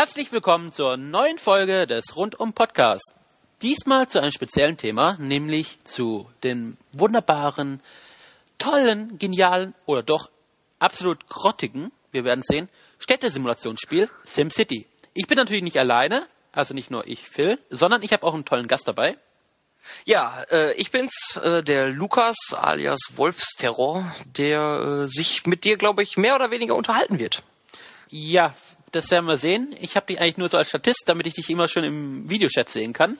Herzlich willkommen zur neuen Folge des Rundum Podcast. Diesmal zu einem speziellen Thema, nämlich zu dem wunderbaren, tollen, genialen oder doch absolut grottigen, wir werden sehen, Städtesimulationsspiel SimCity. Ich bin natürlich nicht alleine, also nicht nur ich, Phil, sondern ich habe auch einen tollen Gast dabei. Ja, äh, ich bin's, äh, der Lukas alias Wolfsterror, der äh, sich mit dir, glaube ich, mehr oder weniger unterhalten wird. Ja, das werden wir sehen. Ich habe dich eigentlich nur so als Statist, damit ich dich immer schon im Videochat sehen kann.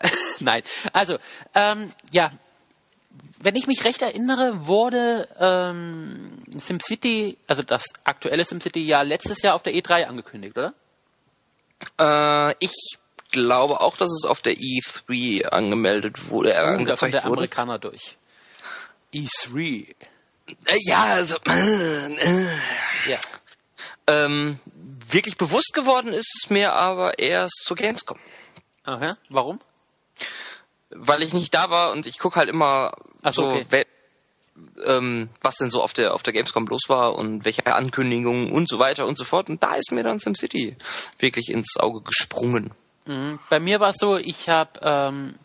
Nein, also ähm, ja, wenn ich mich recht erinnere, wurde ähm, SimCity, also das aktuelle SimCity ja letztes Jahr auf der E3 angekündigt, oder? Äh, ich glaube auch, dass es auf der E3 angemeldet wurde. Äh, Oh, da kommt der wurde. Amerikaner durch. E3. Äh, ja, also äh, äh. Ja. Ähm, wirklich bewusst geworden ist es mir aber erst zur Gamescom. Aha. Warum? Weil ich nicht da war und ich gucke halt immer Ach so, so, okay. wer, ähm, was denn so auf der auf der Gamescom los war und welche Ankündigungen und so weiter und so fort. Und da ist mir dann SimCity wirklich ins Auge gesprungen. Mhm. Bei mir war es so, ich habe, ähm,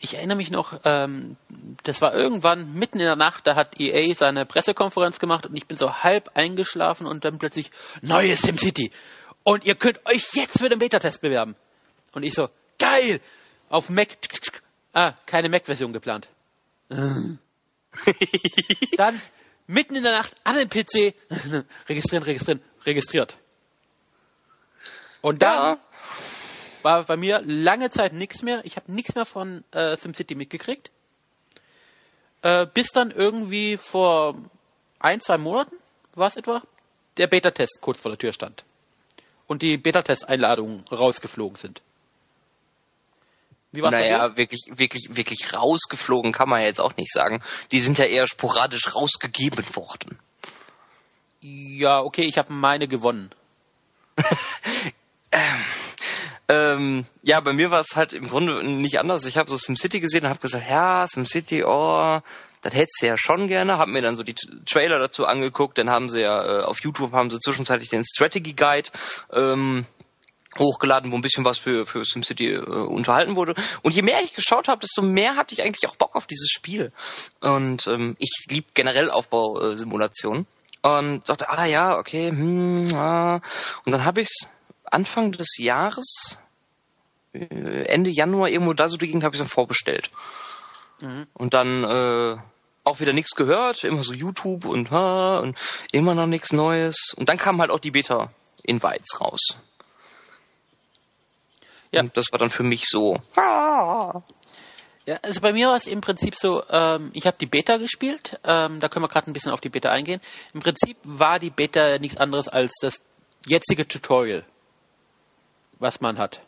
ich erinnere mich noch, ähm, das war irgendwann mitten in der Nacht, da hat EA seine Pressekonferenz gemacht und ich bin so halb eingeschlafen und dann plötzlich neues SimCity und ihr könnt euch jetzt für den Beta-Test bewerben. Und ich so, geil! Auf Mac, ah, keine Mac-Version geplant. dann mitten in der Nacht an den PC registrieren, registrieren, registriert. Und dann Ja. War bei mir lange Zeit nichts mehr. Ich habe nichts mehr von äh, SimCity mitgekriegt. Äh, bis dann irgendwie vor ein, zwei Monaten war es etwa, der Beta-Test kurz vor der Tür stand. Und die Beta-Test-Einladungen rausgeflogen sind. Wie war's Naja, wirklich, wirklich, wirklich rausgeflogen kann man ja jetzt auch nicht sagen. Die sind ja eher sporadisch rausgegeben worden. Ja, okay, ich habe meine gewonnen. Ähm, ja, bei mir war es halt im Grunde nicht anders. Ich habe so SimCity gesehen und habe gesagt, ja, SimCity, oh, das hättest du ja schon gerne. Hab mir dann so die Trailer dazu angeguckt. Dann haben sie ja äh, auf YouTube haben sie zwischenzeitlich den Strategy Guide ähm, hochgeladen, wo ein bisschen was für, für SimCity äh, unterhalten wurde. Und je mehr ich geschaut habe, desto mehr hatte ich eigentlich auch Bock auf dieses Spiel. Und ähm, ich lieb generell Aufbausimulationen. Und dachte, ah ja, okay, hm, ah. Und dann habe ich's Anfang des Jahres, äh, Ende Januar irgendwo da so die Gegend, habe ich dann vorbestellt. Und dann äh, auch wieder nichts gehört, immer so YouTube und ha, und immer noch nichts Neues. Und dann kamen halt auch die Beta-Invites raus. Ja. Und das war dann für mich so. Ja, also bei mir war es im Prinzip so, ähm, ich habe die Beta gespielt, ähm, da können wir gerade ein bisschen auf die Beta eingehen. Im Prinzip war die Beta nichts anderes als das jetzige Tutorial, was man hat.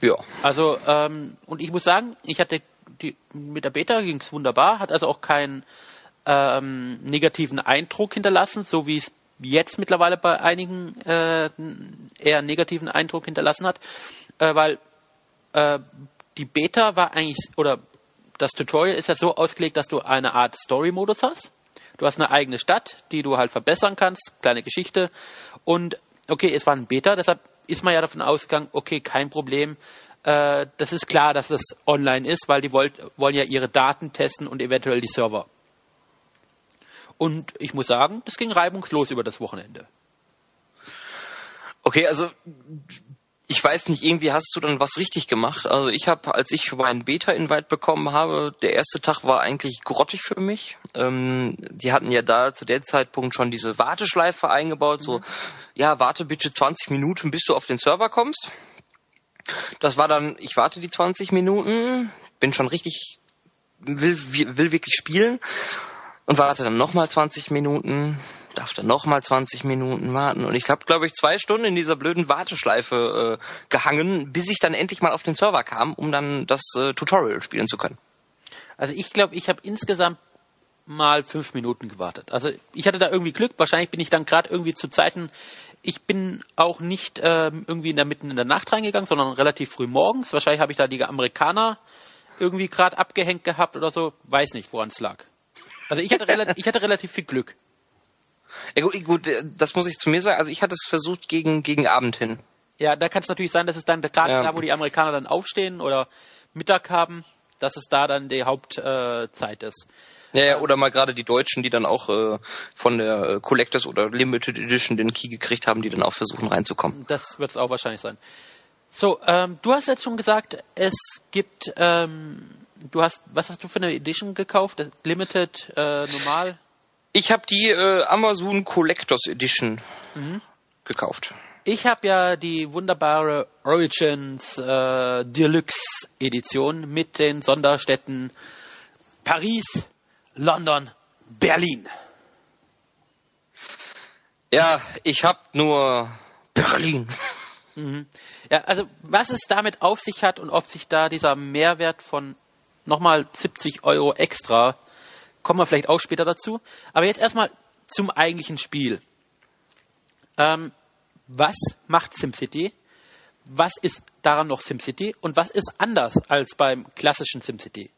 Ja. Also, ähm, und ich muss sagen, ich hatte die, mit der Beta ging es wunderbar, hat also auch keinen ähm, negativen Eindruck hinterlassen, so wie es jetzt mittlerweile bei einigen äh, eher negativen Eindruck hinterlassen hat, äh, weil äh, die Beta war eigentlich, oder das Tutorial ist ja so ausgelegt, dass du eine Art Story-Modus hast. Du hast eine eigene Stadt, die du halt verbessern kannst, kleine Geschichte. Und okay, es war ein Beta, deshalb ist man ja davon ausgegangen, okay, kein Problem. Äh, das ist klar, dass das online ist, weil die wollt, wollen ja ihre Daten testen und eventuell die Server. Und ich muss sagen, das ging reibungslos über das Wochenende. Okay, also ich weiß nicht, irgendwie hast du dann was richtig gemacht. Also ich habe, als ich meinen Beta-Invite bekommen habe, der erste Tag war eigentlich grottig für mich. Ähm, die hatten ja da zu der Zeitpunkt schon diese Warteschleife eingebaut, so, ja, warte bitte 20 Minuten, bis du auf den Server kommst. Das war dann, ich warte die 20 Minuten, bin schon richtig, will, will wirklich spielen und warte dann nochmal 20 Minuten, darf dann nochmal 20 Minuten warten. Und ich habe, glaube ich, zwei Stunden in dieser blöden Warteschleife äh, gehangen, bis ich dann endlich mal auf den Server kam, um dann das äh, Tutorial spielen zu können. Also ich glaube, ich habe insgesamt mal fünf Minuten gewartet. Also ich hatte da irgendwie Glück. Wahrscheinlich bin ich dann gerade irgendwie zu Zeiten. Ich bin auch nicht ähm, irgendwie in der mitten in der Nacht reingegangen, sondern relativ früh morgens. Wahrscheinlich habe ich da die Amerikaner irgendwie gerade abgehängt gehabt oder so. Weiß nicht, woran es lag. Also ich hatte, ich hatte relativ viel Glück. Ja, gut, gut, das muss ich zu mir sagen. Also ich hatte es versucht gegen, gegen Abend hin. Ja, da kann es natürlich sein, dass es dann gerade Ja. da, wo die Amerikaner dann aufstehen oder Mittag haben, dass es da dann die Hauptzeit äh, ist. Ja, ja, oder mal gerade die Deutschen, die dann auch äh, von der äh, Collectors oder Limited Edition den Key gekriegt haben, die dann auch versuchen reinzukommen. Das wird es auch wahrscheinlich sein. So, ähm, du hast jetzt schon gesagt, es gibt, ähm, du hast, was hast du für eine Edition gekauft? Limited, äh, normal? Ich habe die äh, Amazon Collectors Edition gekauft. Ich habe ja die wunderbare Origins äh, Deluxe Edition mit den Sonderstädten Paris, London, Berlin. Ja, ich habe nur Berlin. Ja, also was es damit auf sich hat und ob sich da dieser Mehrwert von nochmal 70 Euro extra, kommen wir vielleicht auch später dazu. Aber jetzt erstmal zum eigentlichen Spiel. Ähm, was macht SimCity? Was ist daran noch SimCity? Und was ist anders als beim klassischen SimCity?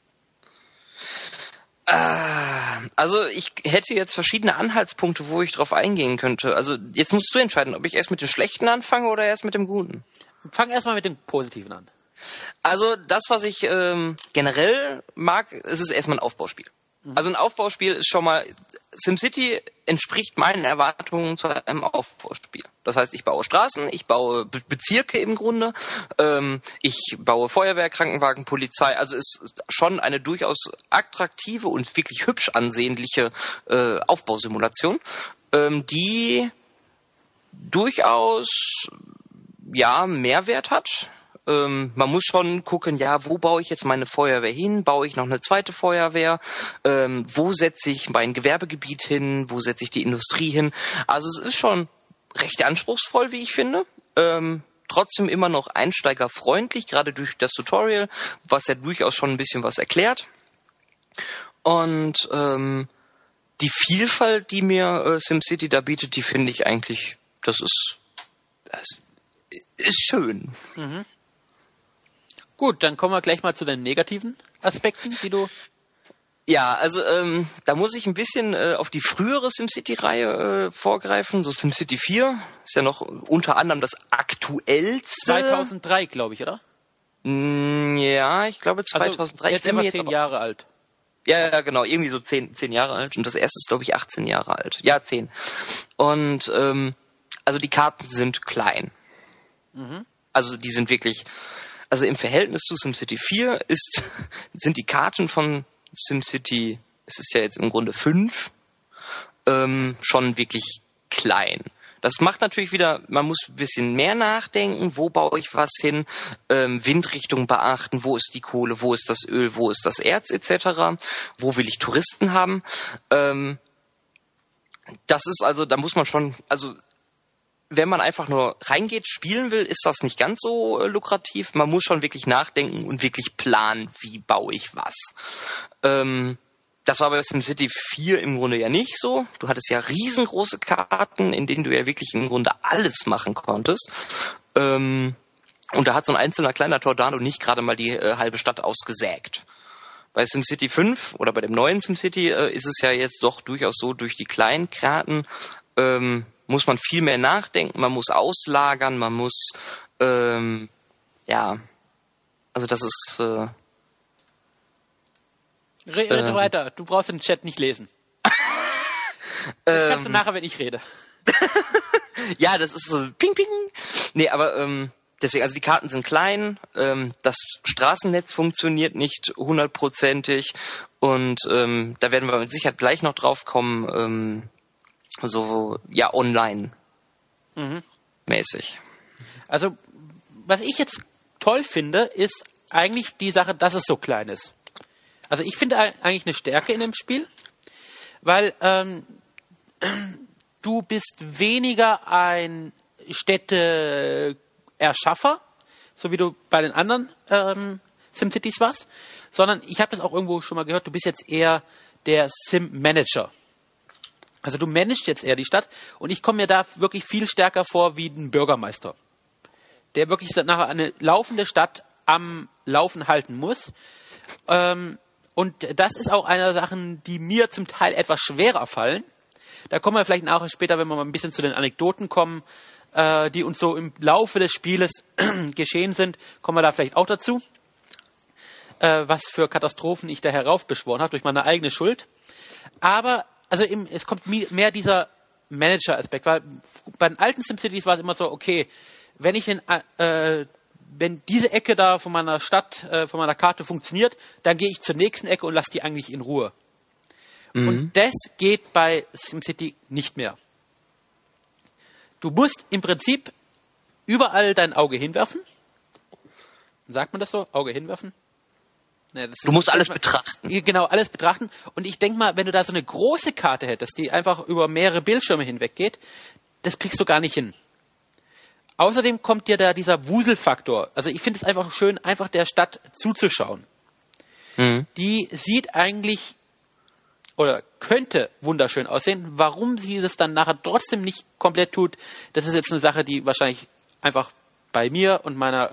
Also ich hätte jetzt verschiedene Anhaltspunkte, wo ich drauf eingehen könnte. Also jetzt musst du entscheiden, ob ich erst mit dem Schlechten anfange oder erst mit dem Guten. Fang erstmal mit dem Positiven an. Also das, was ich ähm, generell mag, ist es erstmal ein Aufbauspiel. Also ein Aufbauspiel ist schon mal, SimCity entspricht meinen Erwartungen zu einem Aufbauspiel. Das heißt, ich baue Straßen, ich baue Be Bezirke im Grunde, ähm, ich baue Feuerwehr, Krankenwagen, Polizei. Also es ist schon eine durchaus attraktive und wirklich hübsch ansehnliche äh, Aufbausimulation, ähm, die durchaus ja Mehrwert hat. Ähm, man muss schon gucken, ja, wo baue ich jetzt meine Feuerwehr hin? Baue ich noch eine zweite Feuerwehr? Ähm, wo setze ich mein Gewerbegebiet hin? Wo setze ich die Industrie hin? Also es ist schon recht anspruchsvoll, wie ich finde. Ähm, trotzdem immer noch einsteigerfreundlich, gerade durch das Tutorial, was ja durchaus schon ein bisschen was erklärt. Und ähm, die Vielfalt, die mir äh, SimCity da bietet, die finde ich eigentlich, das ist, das ist schön. Gut, dann kommen wir gleich mal zu den negativen Aspekten, die du. Ja, also ähm, da muss ich ein bisschen äh, auf die frühere SimCity-Reihe äh, vorgreifen. So SimCity 4 ist ja noch unter anderem das aktuellste. 2003, glaube ich, oder? Mm, Ja, ich glaube 2003. Also jetzt immer zehn Jahre alt. Ja, ja, genau, irgendwie so zehn, zehn Jahre alt. Und das erste ist, glaube ich, 18 Jahre alt. Ja, zehn. Und ähm, also die Karten sind klein. Also die sind wirklich, also im Verhältnis zu SimCity 4 ist, sind die Karten von SimCity, es ist ja jetzt im Grunde 5, ähm, schon wirklich klein. Das macht natürlich wieder, man muss ein bisschen mehr nachdenken, wo baue ich was hin, ähm, Windrichtung beachten, wo ist die Kohle, wo ist das Öl, wo ist das Erz etc., wo will ich Touristen haben. Ähm, das ist also, da muss man schon, also wenn man einfach nur reingeht, spielen will, ist das nicht ganz so äh, lukrativ. Man muss schon wirklich nachdenken und wirklich planen, wie baue ich was. Ähm, das war bei SimCity 4 im Grunde ja nicht so. Du hattest ja riesengroße Karten, in denen du ja wirklich im Grunde alles machen konntest. Ähm, und da hat so ein einzelner kleiner Tornado nicht gerade mal die äh, halbe Stadt ausgesägt. Bei SimCity 5 oder bei dem neuen SimCity äh, ist es ja jetzt doch durchaus so, durch die kleinen Karten ähm, muss man viel mehr nachdenken, man muss auslagern, man muss, ähm, ja, also das ist, äh, Rede Ähm. weiter, du brauchst den Chat nicht lesen. Ähm. Kannst du nachher, wenn ich rede. ja, das ist so ping ping. Nee, aber ähm, deswegen, also die Karten sind klein, ähm, das Straßennetz funktioniert nicht hundertprozentig und ähm, da werden wir mit Sicherheit gleich noch drauf kommen, ähm, so ja online Mhm. mäßig. Also, was ich jetzt toll finde, ist eigentlich die Sache, dass es so klein ist. Also ich finde ei- eigentlich eine Stärke in dem Spiel, weil ähm, du bist weniger ein Städte-Erschaffer, so wie du bei den anderen ähm, SimCities warst, sondern ich habe das auch irgendwo schon mal gehört, du bist jetzt eher der Sim-Manager. Also du managst jetzt eher die Stadt und ich komme mir da wirklich viel stärker vor wie ein Bürgermeister, der wirklich nachher eine laufende Stadt am Laufen halten muss. Ähm, und das ist auch eine der Sachen, die mir zum Teil etwas schwerer fallen, Da kommen wir vielleicht auch später, wenn wir mal ein bisschen zu den Anekdoten kommen, äh, die uns so im Laufe des Spieles geschehen sind, kommen wir da vielleicht auch dazu. Äh, was für Katastrophen ich da heraufbeschworen habe durch meine eigene Schuld. Aber also im, es kommt mehr dieser Manager-Aspekt, weil bei den alten SimCities war es immer so, okay, wenn ich den, äh, wenn diese Ecke da von meiner Stadt, äh, von meiner Karte funktioniert, dann gehe ich zur nächsten Ecke und lasse die eigentlich in Ruhe. Mhm. Und das geht bei SimCity nicht mehr. Du musst im Prinzip überall dein Auge hinwerfen. Sagt man das so? Auge hinwerfen? Nee, du musst alles betrachten. Genau, alles betrachten. Und ich denke mal, wenn du da so eine große Karte hättest, die einfach über mehrere Bildschirme hinweg geht, das kriegst du gar nicht hin. Außerdem kommt dir da dieser Wuselfaktor. Also ich finde es einfach schön, einfach der Stadt zuzuschauen. Mhm. Die sieht eigentlich oder könnte wunderschön aussehen. Warum sie das dann nachher trotzdem nicht komplett tut, das ist jetzt eine Sache, die wahrscheinlich einfach bei mir und meiner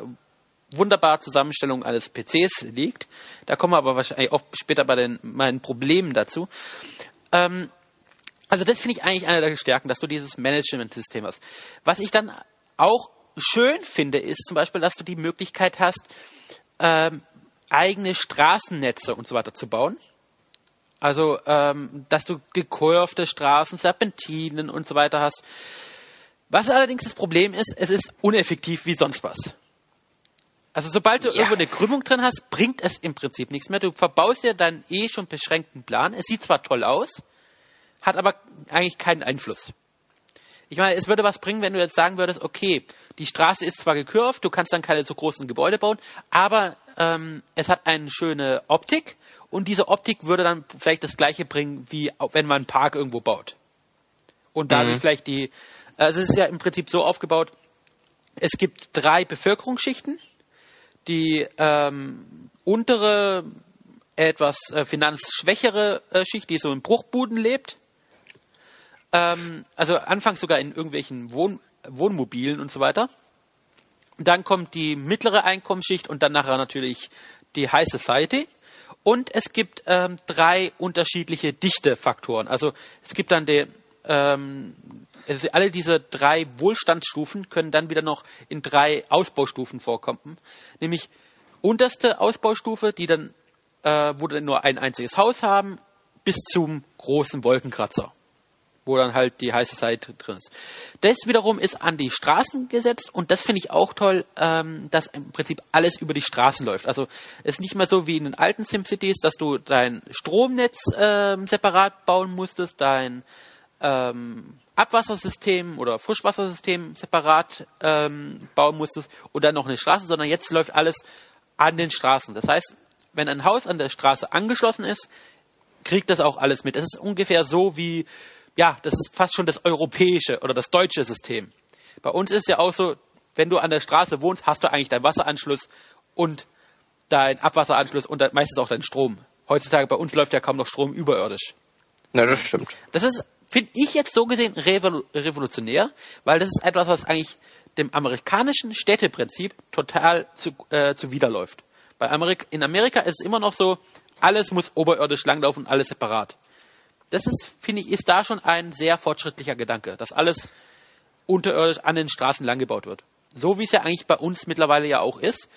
wunderbaren Zusammenstellung eines PCs liegt. Da kommen wir aber wahrscheinlich auch später bei den, meinen Problemen dazu. Ähm, also das finde ich eigentlich eine der Stärken, dass du dieses Management-System hast. Was ich dann auch schön finde, ist zum Beispiel, dass du die Möglichkeit hast, ähm, eigene Straßennetze und so weiter zu bauen. Also, ähm, dass du gekurvte Straßen, Serpentinen und so weiter hast. Was allerdings das Problem ist, es ist uneffektiv wie sonst was. Also sobald du ja. irgendwo eine Krümmung drin hast, bringt es im Prinzip nichts mehr. Du verbaust dir deinen eh schon beschränkten Plan. Es sieht zwar toll aus, hat aber eigentlich keinen Einfluss. Ich meine, es würde was bringen, wenn du jetzt sagen würdest, okay, die Straße ist zwar gekurvt, du kannst dann keine so großen Gebäude bauen, aber ähm, es hat eine schöne Optik und diese Optik würde dann vielleicht das gleiche bringen, wie wenn man einen Park irgendwo baut. Und dadurch mhm. vielleicht die, also es ist ja im Prinzip so aufgebaut, es gibt drei Bevölkerungsschichten. Die ähm, untere, etwas äh, finanzschwächere äh, Schicht, die so in Bruchbuden lebt. Ähm, also anfangs sogar in irgendwelchen Wohn Wohnmobilen und so weiter. Dann kommt die mittlere Einkommensschicht und dann nachher natürlich die High Society. Und es gibt ähm, drei unterschiedliche Dichtefaktoren. Also es gibt dann die, ähm, also alle diese drei Wohlstandsstufen können dann wieder noch in drei Ausbaustufen vorkommen. Nämlich unterste Ausbaustufe, die dann, äh, wo dann nur ein einziges Haus haben, bis zum großen Wolkenkratzer wo dann halt die heiße Seite drin ist. Das wiederum ist an die Straßen gesetzt und das finde ich auch toll, ähm, dass im Prinzip alles über die Straßen läuft. Also es ist nicht mehr so wie in den alten SimCities, dass du dein Stromnetz ähm, separat bauen musstest, dein ähm, Abwassersystem oder Frischwassersystem separat ähm, bauen musstest und dann noch eine Straße, sondern jetzt läuft alles an den Straßen. Das heißt, wenn ein Haus an der Straße angeschlossen ist, kriegt das auch alles mit. Es ist ungefähr so wie ja, das ist fast schon das europäische oder das deutsche System. Bei uns ist es ja auch so, wenn du an der Straße wohnst, hast du eigentlich deinen Wasseranschluss und deinen Abwasseranschluss und meistens auch deinen Strom. Heutzutage bei uns läuft ja kaum noch Strom überirdisch. Ja, das stimmt. Das ist, finde ich jetzt so gesehen revolutionär, weil das ist etwas, was eigentlich dem amerikanischen Städteprinzip total zu, äh, zuwiderläuft. Bei Amerik in Amerika ist es immer noch so, alles muss oberirdisch langlaufen, alles separat das ist, finde ich, ist da schon ein sehr fortschrittlicher Gedanke, dass alles unterirdisch an den Straßen langgebaut wird. So wie es ja eigentlich bei uns mittlerweile ja auch ist.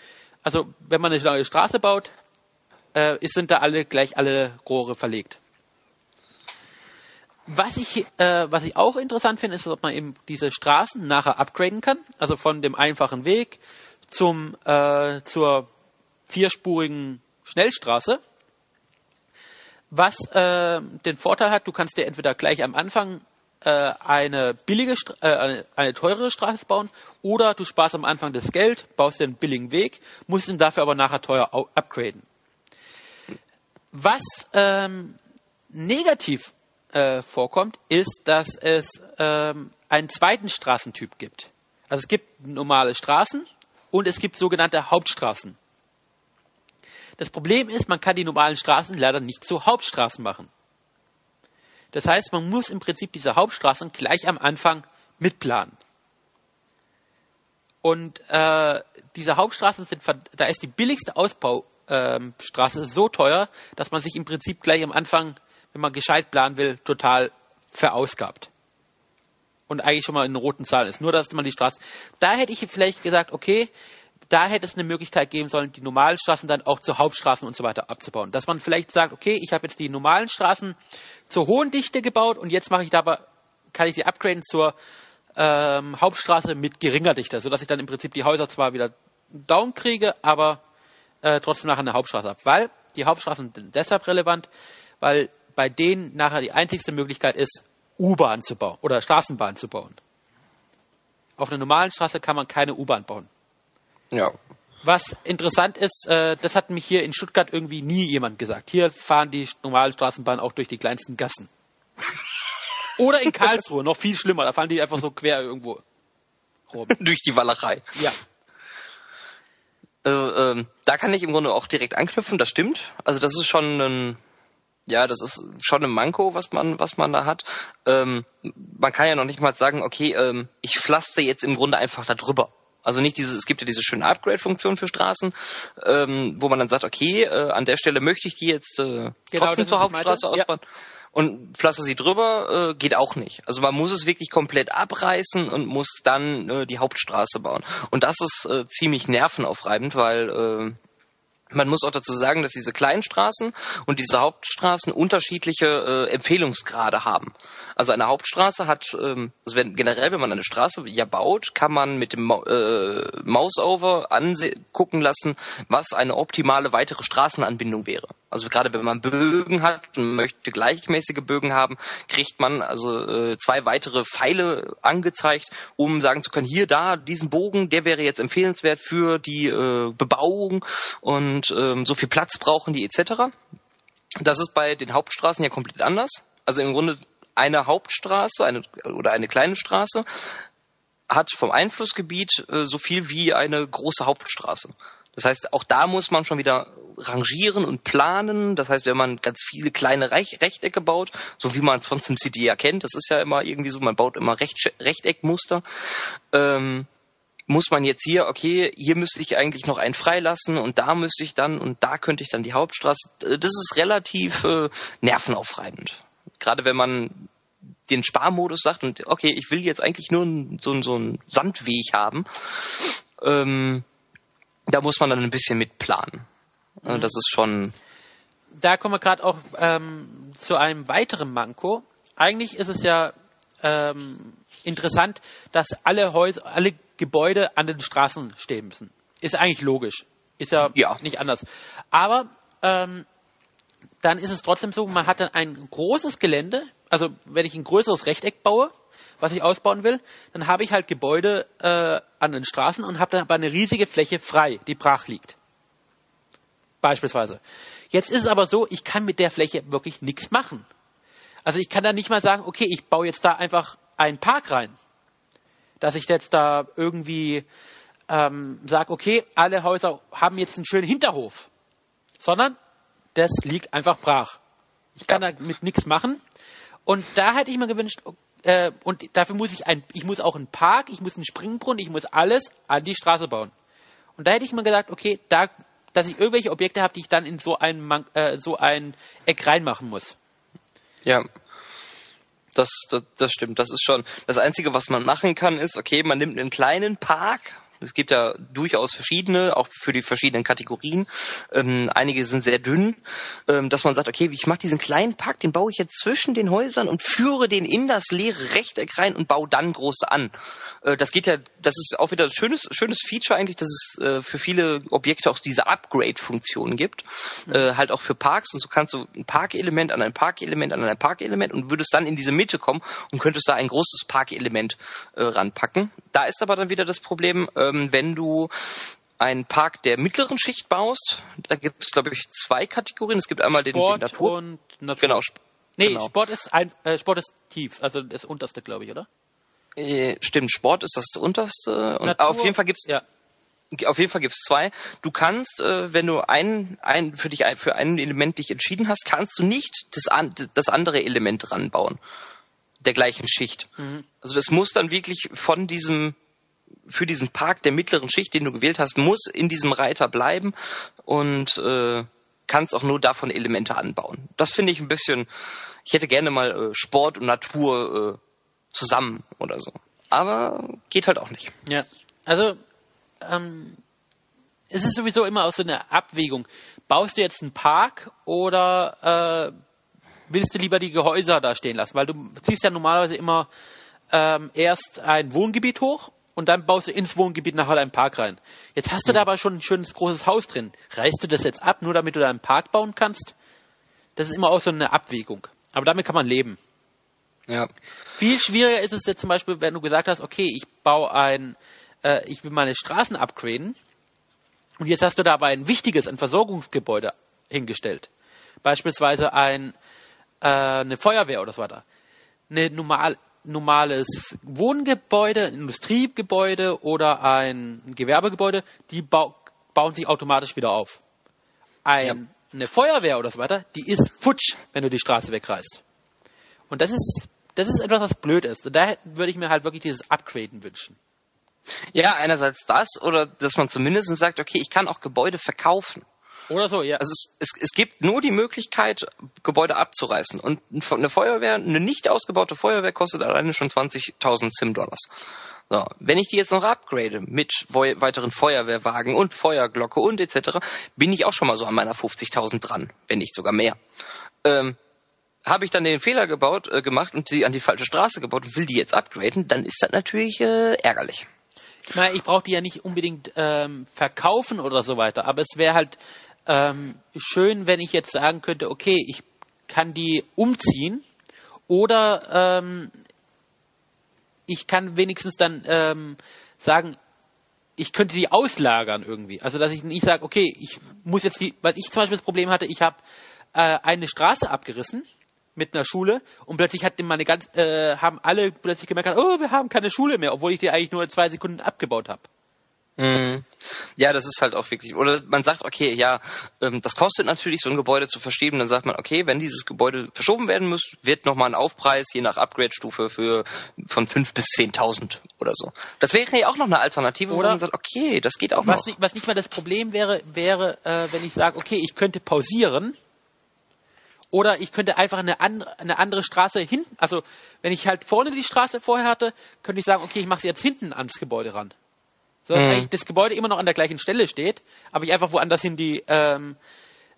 Also wenn man eine neue Straße baut, äh, sind da alle gleich alle Rohre verlegt. Was ich, äh, was ich auch interessant finde, ist, dass man eben diese Straßen nachher upgraden kann. Also von dem einfachen Weg zum, äh, zur vierspurigen Schnellstraße was äh, den Vorteil hat, du kannst dir entweder gleich am Anfang äh, eine billige, äh, eine, teurere Straße bauen oder du sparst am Anfang das Geld, baust dir einen billigen Weg, musst ihn dafür aber nachher teuer upgraden. Was ähm, negativ äh, vorkommt, ist, dass es ähm, einen zweiten Straßentyp gibt. Also es gibt normale Straßen und es gibt sogenannte Hauptstraßen. Das Problem ist, man kann die normalen Straßen leider nicht zu Hauptstraßen machen. Das heißt, man muss im Prinzip diese Hauptstraßen gleich am Anfang mitplanen. Und äh, diese Hauptstraßen sind, da ist die billigste Ausbaustraße ähm, so teuer, dass man sich im Prinzip gleich am Anfang, wenn man gescheit planen will, total verausgabt. Und eigentlich schon mal in roten Zahlen ist. Nur, dass man die Straßen. Da hätte ich vielleicht gesagt, okay, da hätte es eine Möglichkeit geben sollen, die normalen Straßen dann auch zu Hauptstraßen und so weiter abzubauen. Dass man vielleicht sagt, okay, ich habe jetzt die normalen Straßen zur hohen Dichte gebaut und jetzt mache ich dabei, kann ich die upgraden zur ähm, Hauptstraße mit geringer Dichte, sodass ich dann im Prinzip die Häuser zwar wieder down kriege, aber äh, trotzdem nachher eine Hauptstraße habe. Weil die Hauptstraßen sind deshalb relevant, weil bei denen nachher die einzigste Möglichkeit ist, U-Bahn zu bauen oder Straßenbahn zu bauen. Auf einer normalen Straße kann man keine U-Bahn bauen. Ja. Was interessant ist, äh, das hat mich hier in Stuttgart irgendwie nie jemand gesagt. Hier fahren die normalen Straßenbahnen auch durch die kleinsten Gassen. Oder in Karlsruhe, noch viel schlimmer, da fahren die einfach so quer irgendwo rum. durch die Wallerei. Ja. Äh, ähm, da kann ich im Grunde auch direkt anknüpfen, das stimmt. Also das ist schon ein, ja, das ist schon ein Manko, was man, was man da hat. Ähm, man kann ja noch nicht mal sagen, okay, ähm, ich pflaster jetzt im Grunde einfach da drüber. Also nicht diese, es gibt ja diese schöne Upgrade-Funktion für Straßen, ähm, wo man dann sagt, okay, äh, an der Stelle möchte ich die jetzt äh, genau, trotzdem zur Hauptstraße ausbauen. Ja. Und pflaster sie drüber äh, geht auch nicht. Also man muss es wirklich komplett abreißen und muss dann äh, die Hauptstraße bauen. Und das ist äh, ziemlich nervenaufreibend, weil äh, man muss auch dazu sagen, dass diese kleinen Straßen und diese Hauptstraßen unterschiedliche äh, Empfehlungsgrade haben. Also eine Hauptstraße hat, ähm, also wenn, generell, wenn man eine Straße ja baut, kann man mit dem äh, Mouseover angucken lassen, was eine optimale weitere Straßenanbindung wäre. Also gerade wenn man Bögen hat und möchte gleichmäßige Bögen haben, kriegt man also äh, zwei weitere Pfeile angezeigt, um sagen zu können, hier, da, diesen Bogen, der wäre jetzt empfehlenswert für die äh, Bebauung und ähm, so viel Platz brauchen die etc. Das ist bei den Hauptstraßen ja komplett anders. Also im Grunde eine Hauptstraße eine, oder eine kleine Straße hat vom Einflussgebiet äh, so viel wie eine große Hauptstraße. Das heißt, auch da muss man schon wieder rangieren und planen. Das heißt, wenn man ganz viele kleine Reich Rechtecke baut, so wie man es von SimCity ja kennt, das ist ja immer irgendwie so, man baut immer Recht Rechteckmuster, ähm, muss man jetzt hier, okay, hier müsste ich eigentlich noch einen freilassen und da müsste ich dann und da könnte ich dann die Hauptstraße. Das ist relativ äh, nervenaufreibend. Gerade wenn man den Sparmodus sagt und okay, ich will jetzt eigentlich nur so, so einen Sandweg haben. Ähm, da muss man dann ein bisschen mit planen. Mhm. Das ist schon. Da kommen wir gerade auch ähm, zu einem weiteren Manko. Eigentlich ist es ja ähm, interessant, dass alle Häuser, alle Gebäude an den Straßen stehen müssen. Ist eigentlich logisch. Ist ja, ja. nicht anders. Aber ähm, dann ist es trotzdem so, man hat dann ein großes Gelände, also wenn ich ein größeres Rechteck baue, was ich ausbauen will, dann habe ich halt Gebäude äh, an den Straßen und habe dann aber eine riesige Fläche frei, die brach liegt. Beispielsweise. Jetzt ist es aber so, ich kann mit der Fläche wirklich nichts machen. Also ich kann da nicht mal sagen, okay, ich baue jetzt da einfach einen Park rein. Dass ich jetzt da irgendwie ähm, sage, okay, alle Häuser haben jetzt einen schönen Hinterhof. Sondern das liegt einfach brach. Ich kann ja. damit nichts machen. Und da hätte ich mir gewünscht, äh, und dafür muss ich ein, ich muss auch einen Park, ich muss einen Springbrunnen, ich muss alles an die Straße bauen. Und da hätte ich mir gesagt, okay, da, dass ich irgendwelche Objekte habe, die ich dann in so ein, äh, so ein Eck reinmachen muss. Ja. Das, das, das stimmt, das ist schon. Das Einzige, was man machen kann, ist, okay, man nimmt einen kleinen Park, es gibt ja durchaus verschiedene, auch für die verschiedenen Kategorien. Ähm, einige sind sehr dünn, ähm, dass man sagt, okay, ich mache diesen kleinen Park, den baue ich jetzt zwischen den Häusern und führe den in das leere Rechteck rein und baue dann große an. Äh, das geht ja, das ist auch wieder ein schönes, schönes Feature eigentlich, dass es äh, für viele Objekte auch diese Upgrade-Funktion gibt. Mhm. Äh, halt auch für Parks und so kannst du ein Parkelement an ein Parkelement an ein Parkelement und würdest dann in diese Mitte kommen und könntest da ein großes Parkelement äh, ranpacken. Da ist aber dann wieder das Problem, ähm, wenn du einen Park der mittleren Schicht baust, da gibt es, glaube ich, zwei Kategorien. Es gibt einmal Sport den, den Natur. und Natur. Genau. Nee, genau. Sport ist ein, äh, Sport ist tief, also das unterste, glaube ich, oder? Äh, stimmt, Sport ist das unterste. Und Natur, auf jeden Fall gibt's ja. Auf jeden Fall gibt's zwei. Du kannst, äh, wenn du ein, ein für dich ein, für ein Element dich entschieden hast, kannst du nicht das, das andere Element ranbauen der gleichen Schicht. Mhm. Also das muss dann wirklich von diesem für diesen Park der mittleren Schicht, den du gewählt hast, muss in diesem Reiter bleiben und äh, kannst auch nur davon Elemente anbauen. Das finde ich ein bisschen, ich hätte gerne mal äh, Sport und Natur äh, zusammen oder so. Aber geht halt auch nicht. Ja, also ähm, es ist sowieso immer auch so eine Abwägung. Baust du jetzt einen Park oder äh, willst du lieber die Gehäuse da stehen lassen? Weil du ziehst ja normalerweise immer ähm, erst ein Wohngebiet hoch und dann baust du ins Wohngebiet nachher einen Park rein. Jetzt hast du da aber schon ein schönes großes Haus drin. Reißt du das jetzt ab, nur damit du da einen Park bauen kannst? Das ist immer auch so eine Abwägung. Aber damit kann man leben. Ja. Viel schwieriger ist es jetzt zum Beispiel, wenn du gesagt hast, okay, ich baue ein, äh, ich will meine Straßen upgraden und jetzt hast du dabei ein wichtiges, ein Versorgungsgebäude hingestellt. Beispielsweise ein, äh, eine Feuerwehr oder so weiter. Eine normal, normales Wohngebäude, Industriegebäude oder ein Gewerbegebäude, die bau bauen sich automatisch wieder auf. Ein, ja. Eine Feuerwehr oder so weiter, die ist futsch, wenn du die Straße wegreißt. Und das ist, das ist etwas, was blöd ist. Und da würde ich mir halt wirklich dieses Upgraden wünschen. Ja, einerseits das oder dass man zumindest sagt, okay, ich kann auch Gebäude verkaufen. Oder so, ja. Also es, es, es gibt nur die Möglichkeit, Gebäude abzureißen. Und eine Feuerwehr, eine nicht ausgebaute Feuerwehr kostet alleine schon 20.000 Sim-Dollars. So, wenn ich die jetzt noch upgrade mit weiteren Feuerwehrwagen und Feuerglocke und etc., bin ich auch schon mal so an meiner 50.000 dran, wenn nicht sogar mehr. Ähm, habe ich dann den Fehler gebaut, äh, gemacht und sie an die falsche Straße gebaut und will die jetzt upgraden, dann ist das natürlich äh, ärgerlich. Ich meine, ich brauche die ja nicht unbedingt ähm, verkaufen oder so weiter, aber es wäre halt ähm, schön, wenn ich jetzt sagen könnte, okay, ich kann die umziehen oder ähm, ich kann wenigstens dann ähm, sagen, ich könnte die auslagern irgendwie. Also dass ich nicht sage, okay, ich muss jetzt die, weil ich zum Beispiel das Problem hatte, ich habe äh, eine Straße abgerissen mit einer Schule und plötzlich hat meine ganz, äh, haben alle plötzlich gemerkt, oh, wir haben keine Schule mehr, obwohl ich die eigentlich nur zwei Sekunden abgebaut habe. Mhm. Ja, das ist halt auch wirklich. Oder man sagt, okay, ja, ähm, das kostet natürlich, so ein Gebäude zu verschieben. Dann sagt man, okay, wenn dieses Gebäude verschoben werden muss, wird nochmal ein Aufpreis je nach Upgrade-Stufe für von 5 bis 10.000 oder so. Das wäre ja auch noch eine Alternative, oder wo man sagt, okay, das geht auch was noch. Nicht, was nicht mal das Problem wäre, wäre, äh, wenn ich sage, okay, ich könnte pausieren. Oder ich könnte einfach eine, andere, eine andere Straße hinten, also wenn ich halt vorne die Straße vorher hatte, könnte ich sagen, okay, ich mache sie jetzt hinten ans Gebäude ran so mhm. eigentlich das Gebäude immer noch an der gleichen Stelle steht, aber ich einfach woanders hin die, ähm,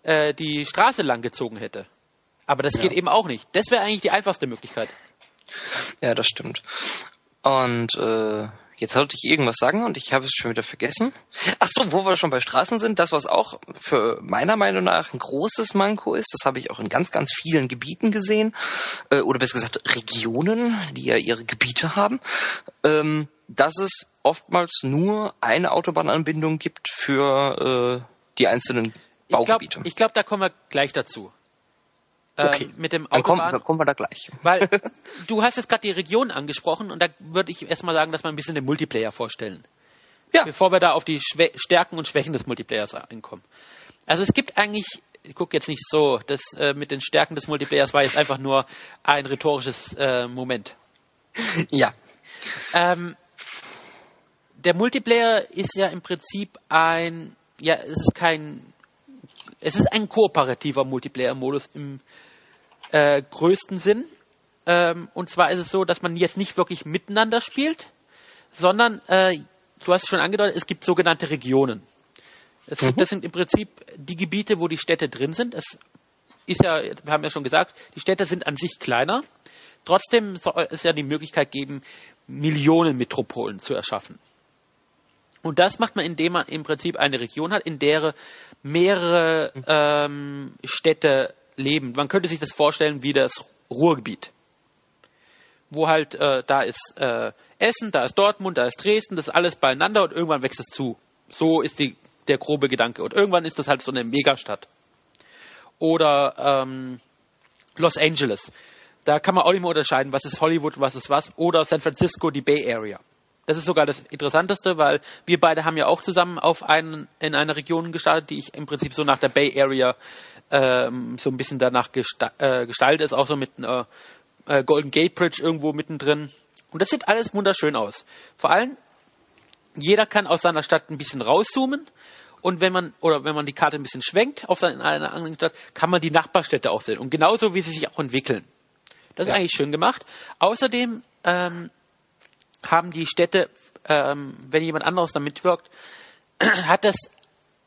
äh, die Straße lang gezogen hätte. Aber das ja. geht eben auch nicht. Das wäre eigentlich die einfachste Möglichkeit. Ja, das stimmt. Und äh, jetzt wollte ich irgendwas sagen und ich habe es schon wieder vergessen. Ach so, wo wir schon bei Straßen sind, das was auch für meiner Meinung nach ein großes Manko ist, das habe ich auch in ganz ganz vielen Gebieten gesehen äh, oder besser gesagt Regionen, die ja ihre Gebiete haben. Ähm, dass es oftmals nur eine Autobahnanbindung gibt für äh, die einzelnen Baugebiete. Ich glaube, glaub, da kommen wir gleich dazu. Ähm, okay. mit dem Autobahn. Dann kommen, kommen wir da gleich. Weil du hast jetzt gerade die Region angesprochen und da würde ich erstmal sagen, dass wir ein bisschen den Multiplayer vorstellen. Ja. Bevor wir da auf die Schwä Stärken und Schwächen des Multiplayers einkommen. Also es gibt eigentlich, ich gucke jetzt nicht so, das äh, mit den Stärken des Multiplayers war jetzt einfach nur ein rhetorisches äh, Moment. Ja. Ähm, der Multiplayer ist ja im Prinzip ein, ja, es ist kein, es ist ein kooperativer Multiplayer-Modus im äh, größten Sinn. Ähm, und zwar ist es so, dass man jetzt nicht wirklich miteinander spielt, sondern, äh, du hast es schon angedeutet, es gibt sogenannte Regionen. Es, mhm. Das sind im Prinzip die Gebiete, wo die Städte drin sind. Es ist ja, wir haben ja schon gesagt, die Städte sind an sich kleiner. Trotzdem soll es ja die Möglichkeit geben, Millionen Metropolen zu erschaffen. Und das macht man, indem man im Prinzip eine Region hat, in der mehrere ähm, Städte leben. Man könnte sich das vorstellen wie das Ruhrgebiet. Wo halt, äh, da ist äh, Essen, da ist Dortmund, da ist Dresden, das ist alles beieinander und irgendwann wächst es zu. So ist die, der grobe Gedanke. Und irgendwann ist das halt so eine Megastadt. Oder ähm, Los Angeles. Da kann man auch nicht mehr unterscheiden, was ist Hollywood, was ist was. Oder San Francisco, die Bay Area. Das ist sogar das Interessanteste, weil wir beide haben ja auch zusammen auf einen, in einer Region gestartet, die ich im Prinzip so nach der Bay Area ähm, so ein bisschen danach gesta äh, gestaltet ist, auch so mit einer äh, Golden Gate Bridge irgendwo mittendrin. Und das sieht alles wunderschön aus. Vor allem, jeder kann aus seiner Stadt ein bisschen rauszoomen und wenn man, oder wenn man die Karte ein bisschen schwenkt auf seine, eine andere Stadt, kann man die Nachbarstädte auch sehen. Und genauso, wie sie sich auch entwickeln. Das ist Ja. eigentlich schön gemacht. Außerdem ähm, haben die Städte, ähm, wenn jemand anderes da mitwirkt, hat das